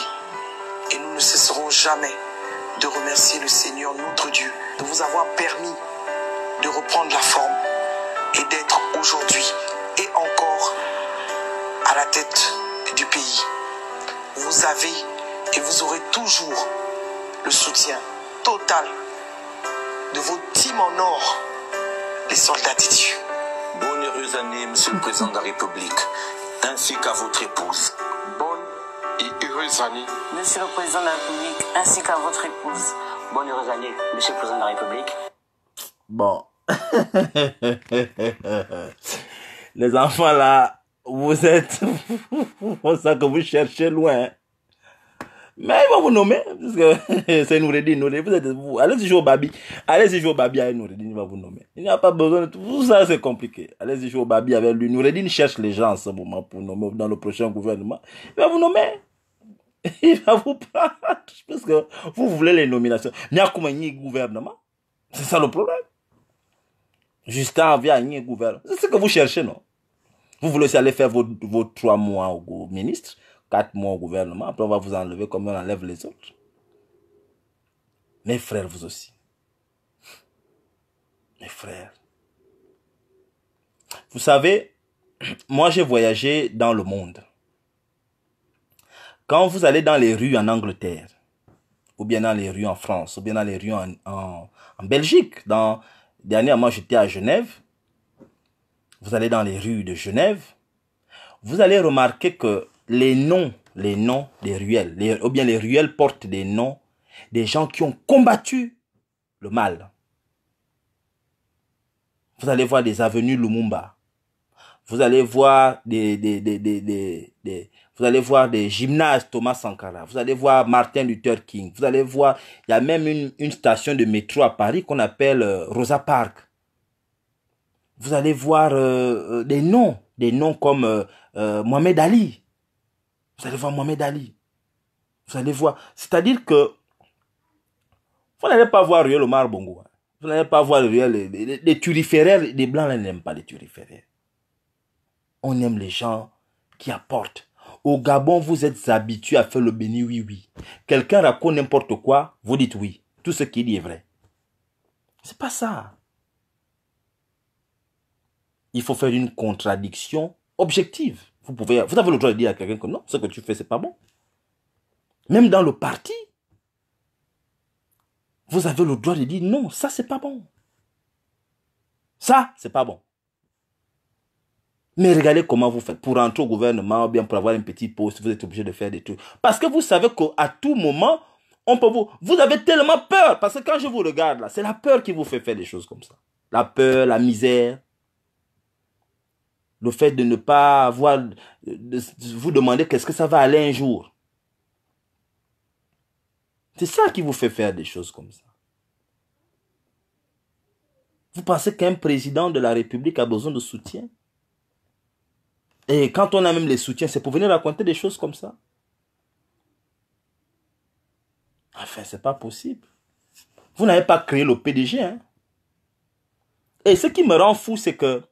Et nous ne cesserons jamais de remercier le Seigneur notre Dieu de vous avoir permis de reprendre la forme et d'être aujourd'hui et encore à la tête du pays. Vous avez et vous aurez toujours le soutien total de vos teams en or, les soldats des dieux. Bonne heureuse année, Monsieur le Président de la République, ainsi qu'à votre épouse. Et heureuse année Monsieur le Président de la République, ainsi qu'à votre épouse. Bonne heureuse année, Monsieur le Président de la République. Bon. Les enfants là, vous êtes. C'est ça que vous cherchez loin. Mais ils vont vous nommer. Parce que c'est Noureddin. Vous êtes. Vous, allez-y jouer au Babi. Allez-y jouer au Babi avec Noureddin. Il va vous nommer. Il n'y a pas besoin de tout. Ça, c'est compliqué. Allez-y jouer au Babi avec lui. Noureddin cherche les gens en ce moment pour nommer dans le prochain gouvernement. Il va vous nommer. Il va vous prendre. Parce que vous, voulez les nominations. Il n'y a comment il gouvernement. C'est ça le problème. Justin vient un gouvernement. C'est ce que vous cherchez, non? Vous voulez aussi aller faire vos, vos trois mois au ministre, quatre mois au gouvernement, après on va vous enlever comme on enlève les autres. Mes frères, vous aussi. Mes frères. Vous savez, moi j'ai voyagé dans le monde. Quand vous allez dans les rues en Angleterre, ou bien dans les rues en France, ou bien dans les rues en, en, Belgique, dans, dernièrement j'étais à Genève, vous allez dans les rues de Genève, vous allez remarquer que les noms, les noms des ruelles, ou bien les ruelles portent des noms des gens qui ont combattu le mal. Vous allez voir des avenues Lumumba. Vous allez voir des, des, gymnases Thomas Sankara. Vous allez voir Martin Luther King. Vous allez voir, il y a même une, une station de métro à Paris qu'on appelle euh, Rosa Park. Vous allez voir euh, euh, des noms, des noms comme Mohamed Ali. Vous allez voir Mohamed Ali. Vous allez voir, c'est-à-dire que vous n'allez pas voir Ruel Omar Bongo. Hein. Vous n'allez pas voir Ruel, les, les, les turiféraires. Les blancs n'aiment pas les turiféraires. On aime les gens qui apportent. Au Gabon, vous êtes habitué à faire le béni oui oui. Quelqu'un raconte n'importe quoi, vous dites oui. Tout ce qu'il dit est vrai. C'est pas ça. Il faut faire une contradiction objective. Vous pouvez, vous avez le droit de dire à quelqu'un que non, ce que tu fais, c'est pas bon. Même dans le parti, vous avez le droit de dire non, ça c'est pas bon. Ça, c'est pas bon. Mais regardez comment vous faites. Pour entrer au gouvernement ou bien pour avoir un petit poste, vous êtes obligé de faire des trucs. Parce que vous savez qu'à tout moment, on peut vous... Vous avez tellement peur. Parce que quand je vous regarde là, c'est la peur qui vous fait faire des choses comme ça. La peur, la misère. Le fait de ne pas avoir... De vous demander qu'est-ce que ça va aller un jour. C'est ça qui vous fait faire des choses comme ça. Vous pensez qu'un président de la République a besoin de soutien? Et quand on a même les soutiens, c'est pour venir raconter des choses comme ça? Enfin, c'est pas possible. Vous n'avez pas créé le PDG. Hein? Et ce qui me rend fou, c'est que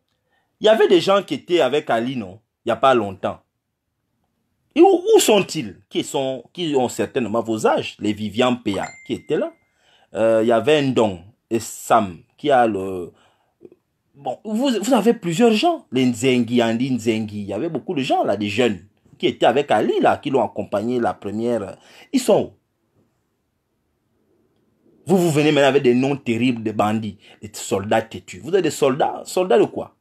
il y avait des gens qui étaient avec Ali, non Il n'y a pas longtemps. Où, sont-ils? Qui, sont, qui ont certainement vos âges? Les Vivian Péa qui étaient là. Euh, il y avait Ndong et Sam qui a le... Bon, vous, vous avez plusieurs gens. Les Nzengi, Andy Nzengi. Il y avait beaucoup de gens là, des jeunes qui étaient avec Ali là, qui l'ont accompagné la première. Ils sont où? Vous, vous venez maintenant avec des noms terribles de bandits, des soldats têtus. Vous êtes des soldats? Soldats de quoi?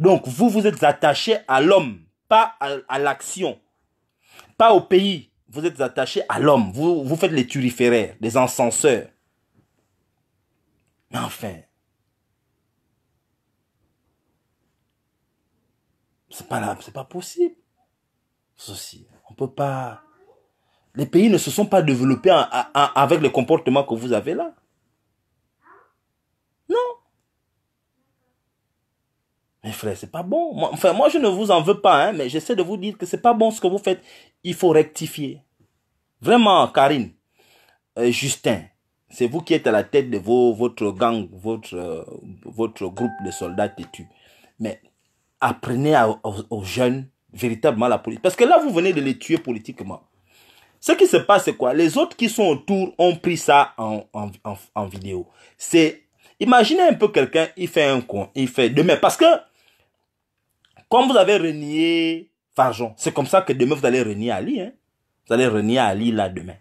Donc, vous vous êtes attaché à l'homme pas à, l'action, pas au pays. Vous êtes attaché à l'homme. Vous, faites les turiféraires, les encenseurs. Mais enfin, c'est pas c'est pas possible. Ceci, on peut pas. Les pays ne se sont pas développés avec le comportement que vous avez là. Mais frère, c'est pas bon. Moi, enfin, moi, je ne vous en veux pas, hein, mais j'essaie de vous dire que c'est pas bon ce que vous faites. Il faut rectifier. Vraiment, Karine, euh, Justin, c'est vous qui êtes à la tête de vos, votre gang, votre, euh, votre groupe de soldats têtus. Mais apprenez aux, jeunes véritablement la politique. Parce que là, vous venez de les tuer politiquement. Ce qui se passe, c'est quoi? Les autres qui sont autour ont pris ça en, en, en vidéo. C'est Imaginez un peu quelqu'un, il fait un con, il fait demain. Parce que comme vous avez renié Farjon, c'est comme ça que demain vous allez renier Ali. Hein? Vous allez renier Ali là demain.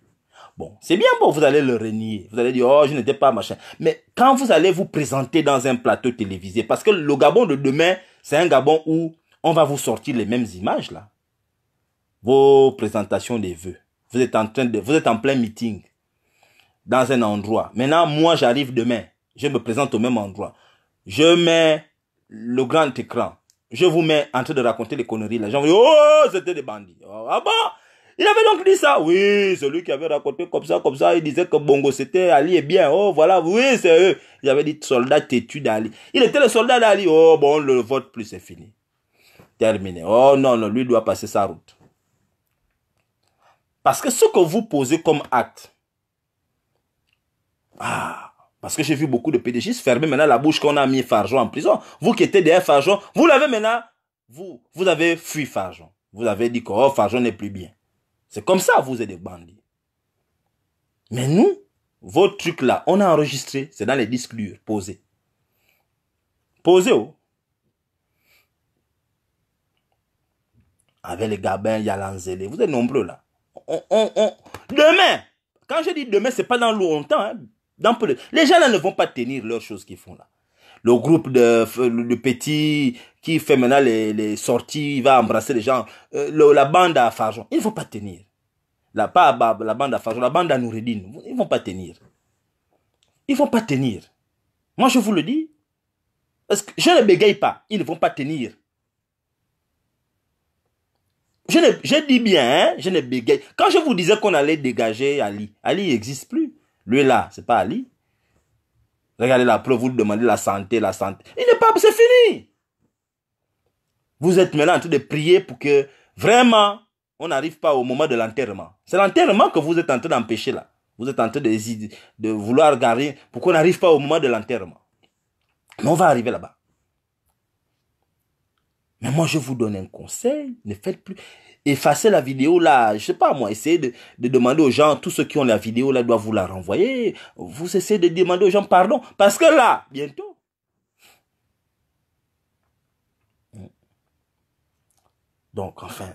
Bon, c'est bien bon, vous allez le renier. Vous allez dire, oh, je n'étais pas machin. Mais quand vous allez vous présenter dans un plateau télévisé, parce que le Gabon de demain, c'est un Gabon où on va vous sortir les mêmes images là. Vos présentations des vœux. Vous êtes en train de, vous êtes en plein meeting dans un endroit. Maintenant, moi, j'arrive demain. Je me présente au même endroit. Je mets le grand écran je vous mets en train de raconter les conneries. Les gens vont dire, oh, c'était des bandits. Oh, ah bon? Il avait donc dit ça Oui, celui qui avait raconté comme ça, comme ça, il disait que Bongo, c'était Ali est bien. Oh, voilà, oui, c'est eux. Il avait dit soldat têtu d'Ali. Il était le soldat d'Ali. Oh, bon, le vote plus, c'est fini. Terminé. Oh, non, non, lui doit passer sa route. Parce que ce que vous posez comme acte, ah, Parce que j'ai vu beaucoup de PDG fermer maintenant la bouche qu'on a mis Farjon en prison. Vous qui étiez derrière Farjon, vous l'avez maintenant, vous, vous avez fui Farjon. Vous avez dit que oh, Farjon n'est plus bien. C'est comme ça, vous êtes des bandits. Mais nous, vos trucs là, on a enregistré, c'est dans les disques durs, posés. Posez oh. Avec les gabins, il y a l'anzélé. Vous êtes nombreux là. On, on, on... Demain, quand je dis demain, c'est pas dans longtemps. Hein. Les gens là ne vont pas tenir leurs choses qu'ils font là. Le groupe de, de petits qui fait maintenant les, sorties, il va embrasser les gens. Euh, la bande à Farjon, ils ne vont pas tenir. La, pas la bande à Farjon, la bande à Noureddin, ils ne vont pas tenir. Ils ne vont pas tenir. Moi, je vous le dis. Je ne bégaye pas. Ils ne vont pas tenir. Je, ne, je dis bien, hein, je ne bégaye. Quand je vous disais qu'on allait dégager Ali, Ali n'existe plus. Lui là, c'est pas Ali. Regardez la preuve, vous demandez la santé, la santé. Il n'est pas, c'est fini. Vous êtes maintenant en train de prier pour que vraiment on n'arrive pas au moment de l'enterrement. C'est l'enterrement que vous êtes en train d'empêcher là. Vous êtes en train de, de vouloir garder pour qu'on n'arrive pas au moment de l'enterrement. Mais on va arriver là-bas. Mais moi, je vous donne un conseil. Ne faites plus. Effacez la vidéo là. Je sais pas moi. Essayez de, de demander aux gens, tous ceux qui ont la vidéo là doivent vous la renvoyer. Vous essayez de demander aux gens pardon. Parce que là, bientôt. Donc, enfin.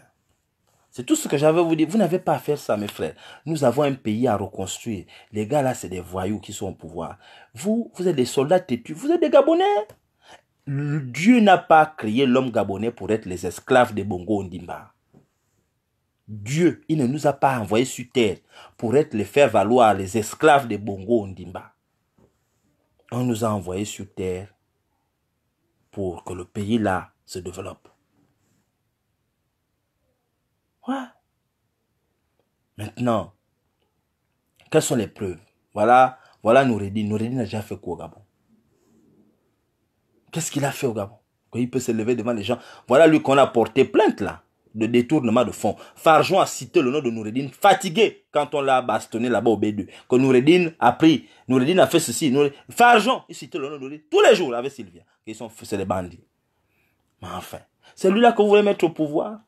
C'est tout ce que j'avais à vous dire. Vous n'avez pas à faire ça, mes frères. Nous avons un pays à reconstruire. Les gars là, c'est des voyous qui sont au pouvoir. Vous, vous êtes des soldats têtus. Vous êtes des Gabonais. Dieu n'a pas créé l'homme gabonais pour être les esclaves des Bongo Ondimba. Dieu, il ne nous a pas envoyés sur terre pour être les faire valoir les esclaves des Bongo Ondimba. On nous a envoyés sur terre pour que le pays là se développe. Ouais. Maintenant, quelles sont les preuves? Voilà, voilà Noureddin. Noureddin n'a déjà fait quoi au Gabon? Qu'est-ce qu'il a fait au Gabon? Il peut se lever devant les gens. Voilà lui qu'on a porté plainte là, de détournement de fonds. Farjon a cité le nom de Noureddin, fatigué quand on l'a bastonné là-bas au B2. Que Noureddin a pris, Noureddin a fait ceci. Farjon, il citait le nom de Noureddin tous les jours avec Sylvia. Ils sont, c'est les bandits. Mais enfin, c'est lui là que vous voulez mettre au pouvoir?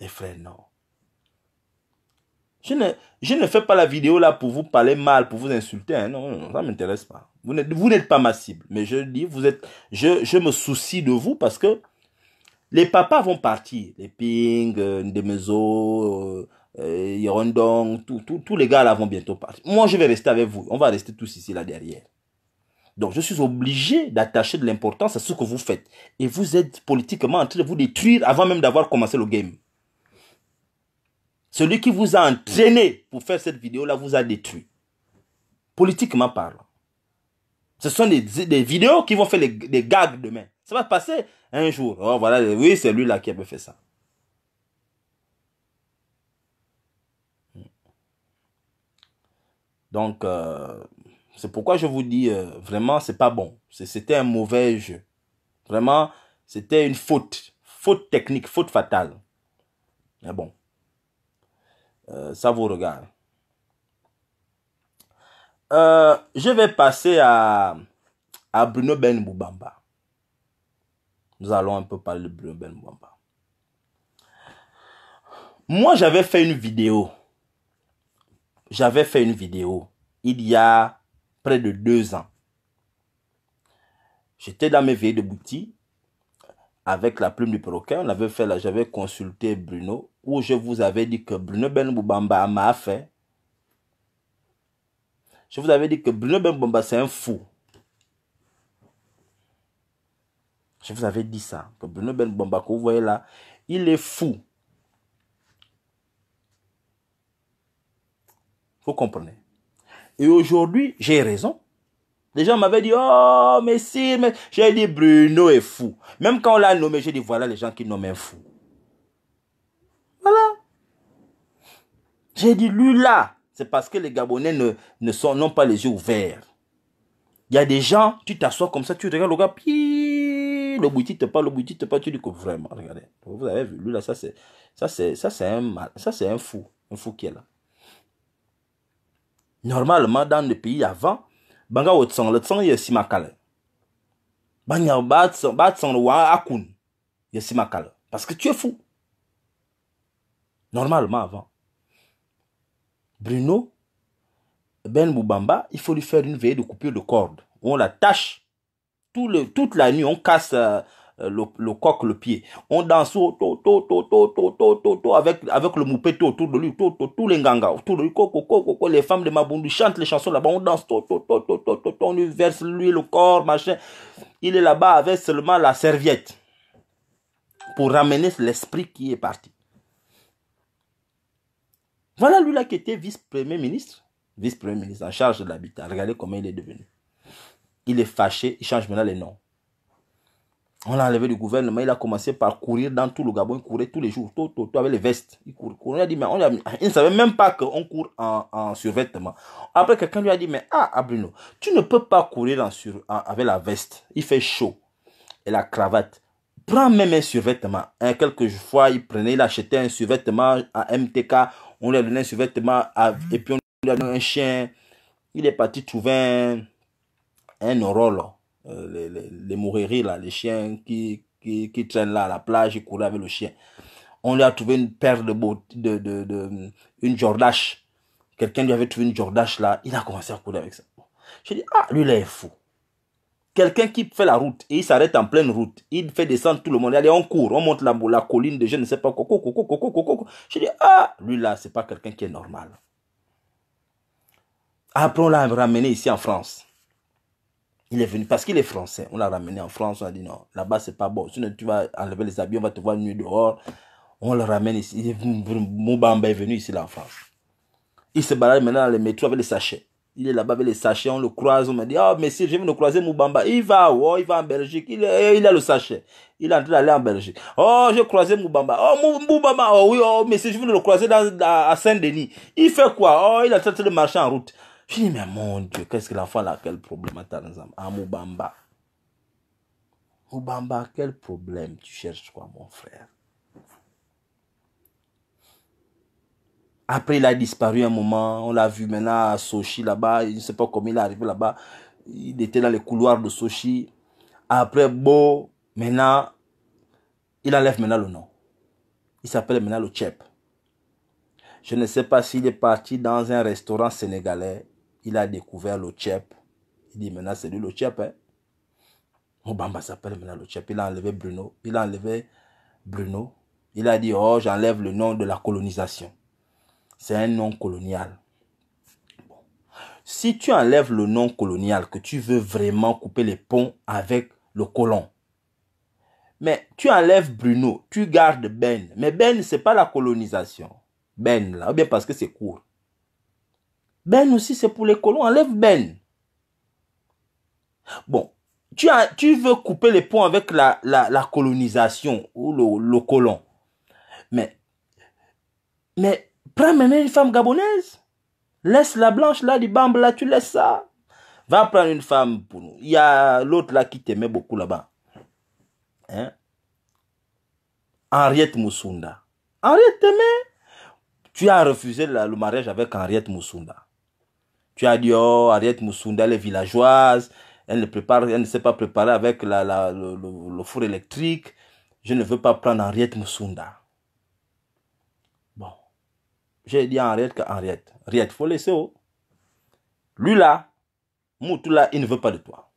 Les frères, non. Je ne, je ne fais pas la vidéo là pour vous parler mal, pour vous insulter. Hein. Non, ça ne m'intéresse pas. Vous n'êtes, vous n'êtes pas ma cible. Mais je dis, vous êtes, je, je me soucie de vous parce que les papas vont partir. Les Ping, euh, Ndemezo, euh, Yorondong, tous les gars là vont bientôt partir. Moi, je vais rester avec vous. On va rester tous ici là derrière. Donc, je suis obligé d'attacher de l'importance à ce que vous faites. Et vous êtes politiquement en train de vous détruire avant même d'avoir commencé le game. Celui qui vous a entraîné pour faire cette vidéo-là vous a détruit. Politiquement parlant. Ce sont des, vidéos qui vont faire des gags demain. Ça va passer un jour. Oh, oui, c'est lui là qui avait fait ça. Donc, euh, c'est pourquoi je vous dis, euh, vraiment, c'est pas bon. C'était un mauvais jeu. Vraiment, c'était une faute. Faute technique, faute fatale. Mais bon. Euh, ça vous regarde. Je vais passer à, à Bruno Ben Boubamba. Nous allons un peu parler de Bruno Boubamba. Moi, j'avais fait une vidéo. J'avais fait une vidéo il y a près de deux ans. J'étais dans mes veillées de boutique avec la plume du perroquet. On fait là, j'avais consulté Bruno où je vous avais dit que Bruno Ben m'a fait. Je vous avais dit que Bruno Ben Boubamba c'est un fou. Je vous avais dit ça. Que Bruno Ben que vous voyez là, il est fou. Vous comprenez? Et aujourd'hui, j'ai raison. Les gens m'avaient dit, oh, mais si, mais j'ai dit, Bruno est fou. Même quand on l'a nommé, j'ai dit, voilà les gens qui nomment un fou. Voilà. J'ai dit, lui là, c'est parce que les Gabonais ne, sont, n'ont pas les yeux ouverts. Il y a des gens, tu t'assois comme ça, tu regardes le gars, puis le boutique te parle, le boutique te parle, tu dis que vraiment, regardez. Vous avez vu, lui là, ça c'est, un mal, ça c'est un fou, un fou qui est là. Normalement, dans le pays avant, banga wotsang le tsang ye simakale. Banya bat bat sang wa akun ye simakale. Parce que tu es fou. Normalement avant. Bruno, Ben Boubamba, il faut lui faire une veille de coupure de corde. On l'attache tout toute la nuit, on casse euh, le, coq, le pied. On danse to, to, to, to, to, to, to, avec, avec le moupeto autour de lui, tous les gangas autour de lui, coco, coco, les femmes de Mabundu chantent les chansons là-bas, on danse, to, to, to, to, to, to, on lui verse lui le corps, machin. Il est là-bas avec seulement la serviette pour ramener l'esprit qui est parti. Voilà lui là qui était vice-premier ministre, vice-premier ministre en charge de l'habitat. Regardez comment il est devenu. Il est fâché, il change maintenant les noms. On l'a enlevé du gouvernement, il a commencé par courir dans tout le Gabon, il courait tous les jours, tout, tout, tout avec les vestes. Il, courait, a dit, mais on a, il ne savait même pas qu'on court en, en survêtement. Après, quelqu'un lui a dit, mais ah, Bruno, tu ne peux pas courir en avec la veste. Il fait chaud. Et la cravate. Prends même un survêtement. Quelques fois, il prenait, il achetait un survêtement à MTK. On lui a donné un survêtement et puis on lui a donné un chien. Il est parti trouver un, un rôle euh, les, les, les là, les chiens qui, qui, qui, traînent là à la plage, ils couraient avec le chien. On lui a trouvé une paire de, de, de, de une jordache. Quelqu'un lui avait trouvé une jordache là, il a commencé à courir avec ça. J'ai dit, ah, lui là est fou. Quelqu'un qui fait la route et il s'arrête en pleine route, il fait descendre tout le monde. Allez, on court, on monte la, la colline de je ne sais pas quoi. J'ai dit, ah, lui là, c'est pas quelqu'un qui est normal. Après, on l'a ramené ici en France. Il est venu parce qu'il est français. On l'a ramené en France. On a dit non, là-bas c'est pas bon. Sinon tu vas enlever les habits, on va te voir nu dehors. On le ramène ici. Moubamba est venu ici là en France. Il se balade maintenant dans les métros avec les sachets. Il est là-bas avec les sachets, on le croise, on me dit, oh, si je viens de croiser Moubamba, il va, il va en Belgique, il, a le sachet. Il est en train d'aller en Belgique. Oh, j'ai croisé Moubamba. Oh, Moubamba, oh oui, oh, si je viens de le croiser à Saint-Denis, il fait quoi? Oh, il est en train de marcher en route. Je dis, mais mon Dieu, qu'est-ce que l'enfant a Quel problème à Ah, Moubamba. Moubamba, quel problème tu cherches, quoi, mon frère? Après, il a disparu un moment. On l'a vu maintenant à Sochi, là-bas. Je ne sais pas comment il est arrivé là-bas. Il était dans les couloirs de Sochi. Après, beau, maintenant, il enlève maintenant le nom. Il s'appelle maintenant le Tchep. Je ne sais pas s'il est parti dans un restaurant sénégalais il a découvert le tchep. Il dit maintenant c'est lui le tchep. Hein. Obama s'appelle maintenant le tchep. Il a enlevé Bruno. Il a enlevé Bruno. Il a dit oh j'enlève le nom de la colonisation. C'est un nom colonial. Si tu enlèves le nom colonial, que tu veux vraiment couper les ponts avec le colon, mais tu enlèves Bruno, tu gardes Ben. Mais Ben, c'est pas la colonisation. Ben, là, ou bien parce que c'est court. Ben aussi, c'est pour les colons. Enlève Ben. Bon, tu, as, tu veux couper les ponts avec la, la, colonisation ou le, le, colon. Mais, mais, prends même une femme gabonaise. Laisse la blanche là, du bambe là, tu laisses ça. Va prendre une femme pour nous. Il y a l'autre là qui t'aimait beaucoup là-bas. Hein? Henriette Moussunda. Henriette t'aimait. Tu as refusé le mariage avec Henriette Moussunda. Tu as dit, oh, Ariette Moussunda, elle est villageoise, elle ne, prépare, elle ne sait pas préparer avec le, four électrique. Je ne veux pas prendre Henriette Moussunda. Bon. J'ai dit à Henriette qu'Henriette, Henriette, faut laisser. Oh. Lui là, il ne veut pas de toi.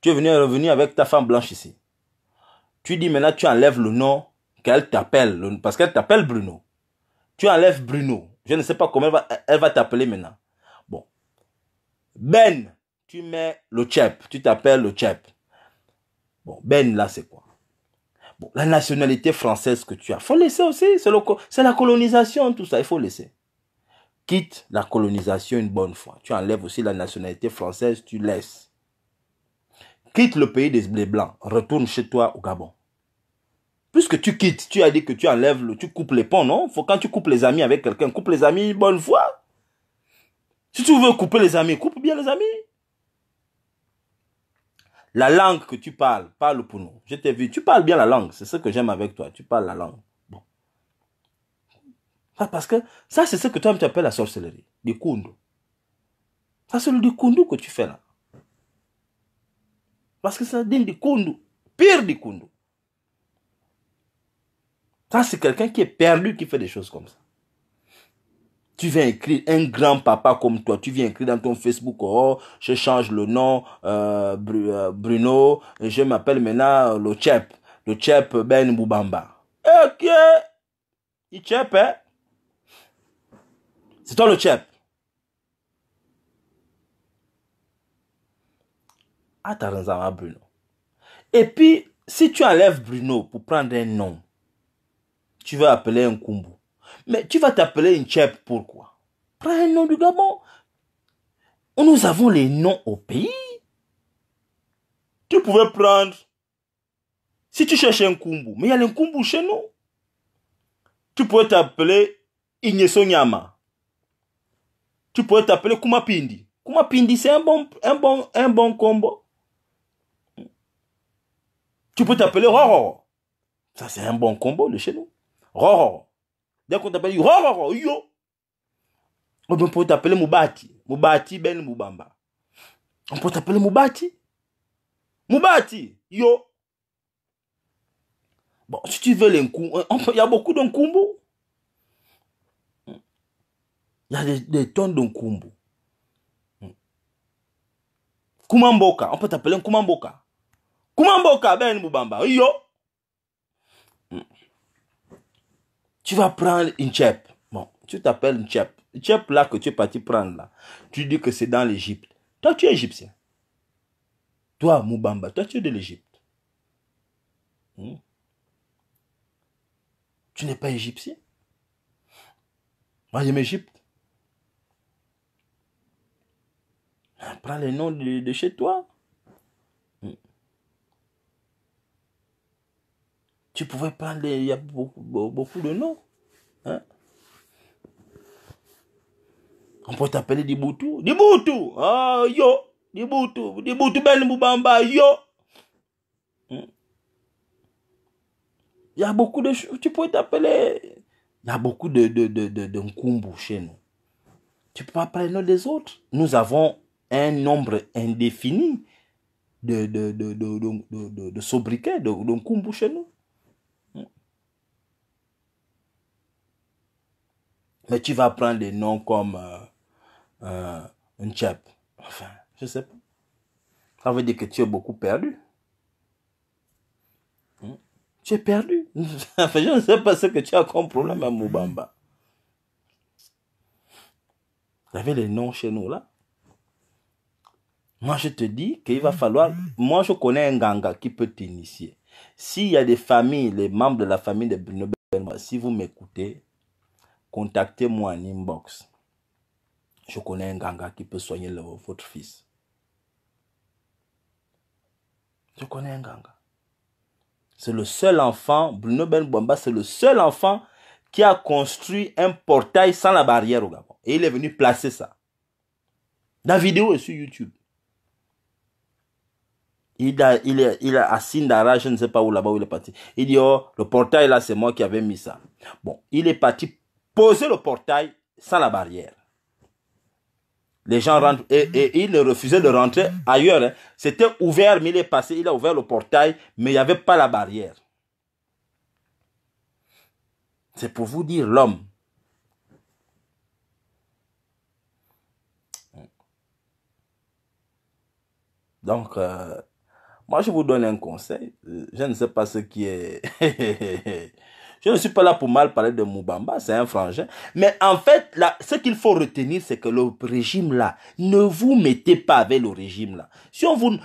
Tu es venu revenir avec ta femme blanche ici. Tu dis maintenant, tu enlèves le nom qu'elle t'appelle, parce qu'elle t'appelle Bruno. Tu enlèves Bruno. Je ne sais pas comment elle va, t'appeler maintenant. Bon. Ben, tu mets le chep. Tu t'appelles le chep. Bon, Ben, là, c'est quoi? La nationalité française que tu as, faut laisser aussi. C'est la colonisation, tout ça, il faut laisser. Quitte la colonisation une bonne fois. Tu enlèves aussi la nationalité française, tu laisses. Quitte le pays des blés blancs, retourne chez toi au Gabon. Puisque tu quittes, tu as dit que tu enlèves, le, tu coupes les ponts, non? Faut quand tu coupes les amis avec quelqu'un, coupe les amis bonne foi. Si tu veux couper les amis, coupe bien les amis. La langue que tu parles, parle pour nous. Je t'ai vu, tu parles bien la langue. C'est ce que j'aime avec toi. Tu parles la langue. Bon. Parce que ça, c'est ce que toi, tu appelles la sorcellerie. Du kundu. Ça, c'est le kundu que tu fais là. Parce que ça donne du kundu. Pire du kundu. Ça, c'est quelqu'un qui est perdu qui fait des choses comme ça. Tu viens écrire un grand papa comme toi. Tu viens écrire dans ton Facebook, oh, je change le nom, euh, euh, Bruno, je m'appelle maintenant le Chep. Le Chep Ben Boubamba. Ok. Il Chep, hein? C'est toi le Chep. Ah, Bruno. Et puis, si tu enlèves Bruno pour prendre un nom, tu vas appeler un Kumbu. Mais tu vas t'appeler une Chep, pourquoi? Prends un nom du Gabon. Nous avons les noms au pays. Tu pouvais prendre, si tu cherches un Kumbu, mais il y a un Kumbu chez nous. Tu pourrais t'appeler Igneso Nyama. Tu pourrais t'appeler Kumapindi. Kumapindi, c'est un bon, un, bon, un bon combo. Tu peux t'appeler Roro. Ça, c'est un bon combo de chez nous. Roro. Dès qu'on t'appelle Roro, yo. On peut t'appeler Mubati. Mubati Ben Mubamba. On peut t'appeler Mubati. Mubati, yo. Bon, si tu veux les il y a beaucoup de Il y a des, tonnes de Kumamboka, on peut t'appeler Kumamboka. Kumamboka, Ben Mubamba, yo. Tu vas prendre une chep. Bon, tu t'appelles une chep. Une là que tu es parti prendre là. Tu dis que c'est dans l'Égypte. Toi, tu es égyptien. Toi, Mubamba, toi, tu es de l'Égypte. Hmm? Tu n'es pas égyptien? Moi, j'aime Égypte. Prends les noms de, chez toi. Tu pouvais prendre, il y a beaucoup, de noms. Hein? On peut t'appeler Diboutou. Diboutou! Ah, yo! Diboutou! Diboutou Ben Moubamba, yo! Hmm. Il y a beaucoup de choses. Tu peux t'appeler. Il y a beaucoup de, de, de, de, de chez nous. Tu peux pas parler le nom des autres. Nous avons un nombre indéfini de, de, de sobriquets, de, de chez nous. Mais tu vas prendre des noms comme euh, euh, un chap. Enfin, je sais pas. Ça veut dire que tu es beaucoup perdu. Hmm? Tu es perdu. Enfin, je ne sais pas ce que tu as comme problème à Moubamba. Vous avez les noms chez nous là. Moi, je te dis qu'il va falloir. Moi, je connais un ganga qui peut t'initier. S'il y a des familles, les membres de la famille de Bruno si vous m'écoutez, contactez-moi en inbox. Je connais un ganga qui peut soigner votre fils. Je connais un ganga. C'est le seul enfant, Bruno Ben c'est le seul enfant qui a construit un portail sans la barrière au Gabon. Et il est venu placer ça. La vidéo est sur YouTube il a, il est, il a à Sindara, je ne sais pas où là-bas où il est parti. Il dit, oh, le portail là, c'est moi qui avais mis ça. Bon, il est parti poser le portail sans la barrière. Les gens rentrent et, et il refusait de rentrer ailleurs. Hein. C'était ouvert, mais il est passé, il a ouvert le portail, mais il n'y avait pas la barrière. C'est pour vous dire l'homme. Donc, euh, moi, je vous donne un conseil. Je ne sais pas ce qui est... je ne suis pas là pour mal parler de Moubamba, c'est un frangin. Mais en fait, ce qu'il faut retenir, c'est que le régime là, ne vous mettez pas avec le régime là. Si on vous...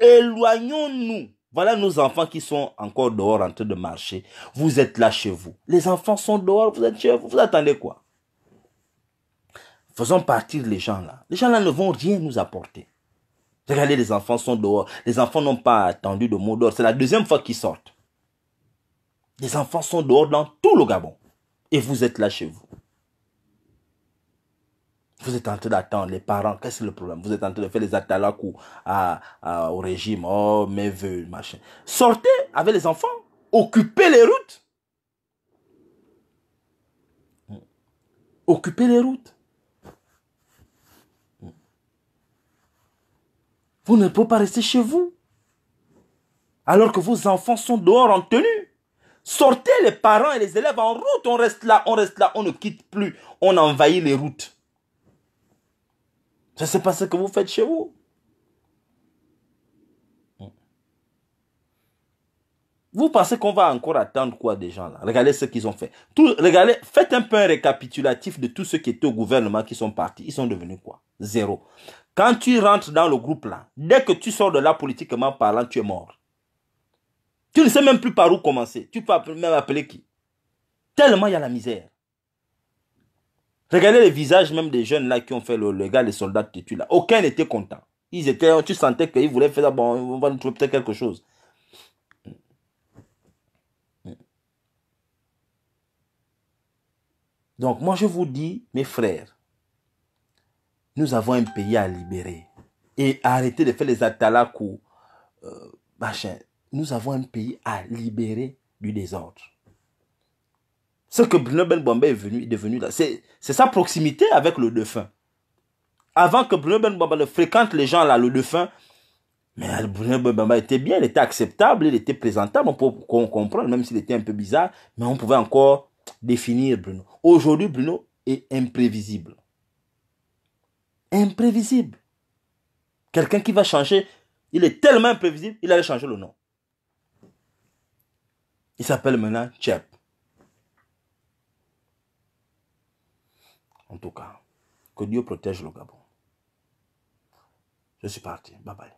Éloignons-nous. Voilà nos enfants qui sont encore dehors en train de marcher. Vous êtes là chez vous. Les enfants sont dehors, vous êtes chez vous. Vous attendez quoi? Faisons partir les gens là. Les gens là ne vont rien nous apporter. Regardez, les enfants sont dehors. Les enfants n'ont pas attendu de mot d'ordre. C'est la deuxième fois qu'ils sortent. Les enfants sont dehors dans tout le Gabon. Et vous êtes là chez vous. Vous êtes en train d'attendre les parents. Qu'est-ce que le problème? Vous êtes en train de faire les atalakou à, au régime. Oh, mes voeux, machin. Sortez avec les enfants. Occupez les routes. Occupez les routes. Vous ne pouvez pas rester chez vous. Alors que vos enfants sont dehors en tenue. Sortez les parents et les élèves en route. On reste là, on reste là, on ne quitte plus. On envahit les routes. Ça, c'est pas ce que vous faites chez vous. Vous pensez qu'on va encore attendre quoi des gens là? Regardez ce qu'ils ont fait. Tout, regardez, faites un peu un récapitulatif de tous ceux qui étaient au gouvernement qui sont partis. Ils sont devenus quoi? Zéro. Quand tu rentres dans le groupe là, dès que tu sors de là politiquement parlant, tu es mort. Tu ne sais même plus par où commencer. Tu peux même appeler qui? Tellement il y a la misère. Regardez les visages même des jeunes là qui ont fait le, le gars, les soldats de là. Aucun n'était content. Ils étaient, tu sentais qu'ils voulaient faire, bon, on va nous trouver peut-être quelque chose. Donc moi je vous dis, mes frères, nous avons un pays à libérer. Et arrêtez de faire les atalakou, euh, machin. Nous avons un pays à libérer du désordre. Ce que Bruno Ben Bombay est, venu, est devenu là, c'est sa proximité avec le défunt. Avant que Bruno Ben Bombay fréquente les gens là, le défunt, mais Bruno Ben Bombay était bien, il était acceptable, il était présentable, on peut comprendre, même s'il était un peu bizarre, mais on pouvait encore définir Bruno. Aujourd'hui, Bruno est imprévisible. Imprévisible. Quelqu'un qui va changer, il est tellement imprévisible, il allait changer le nom. Il s'appelle maintenant Chep. En tout cas, que Dieu protège le Gabon. Je suis parti. Bye bye.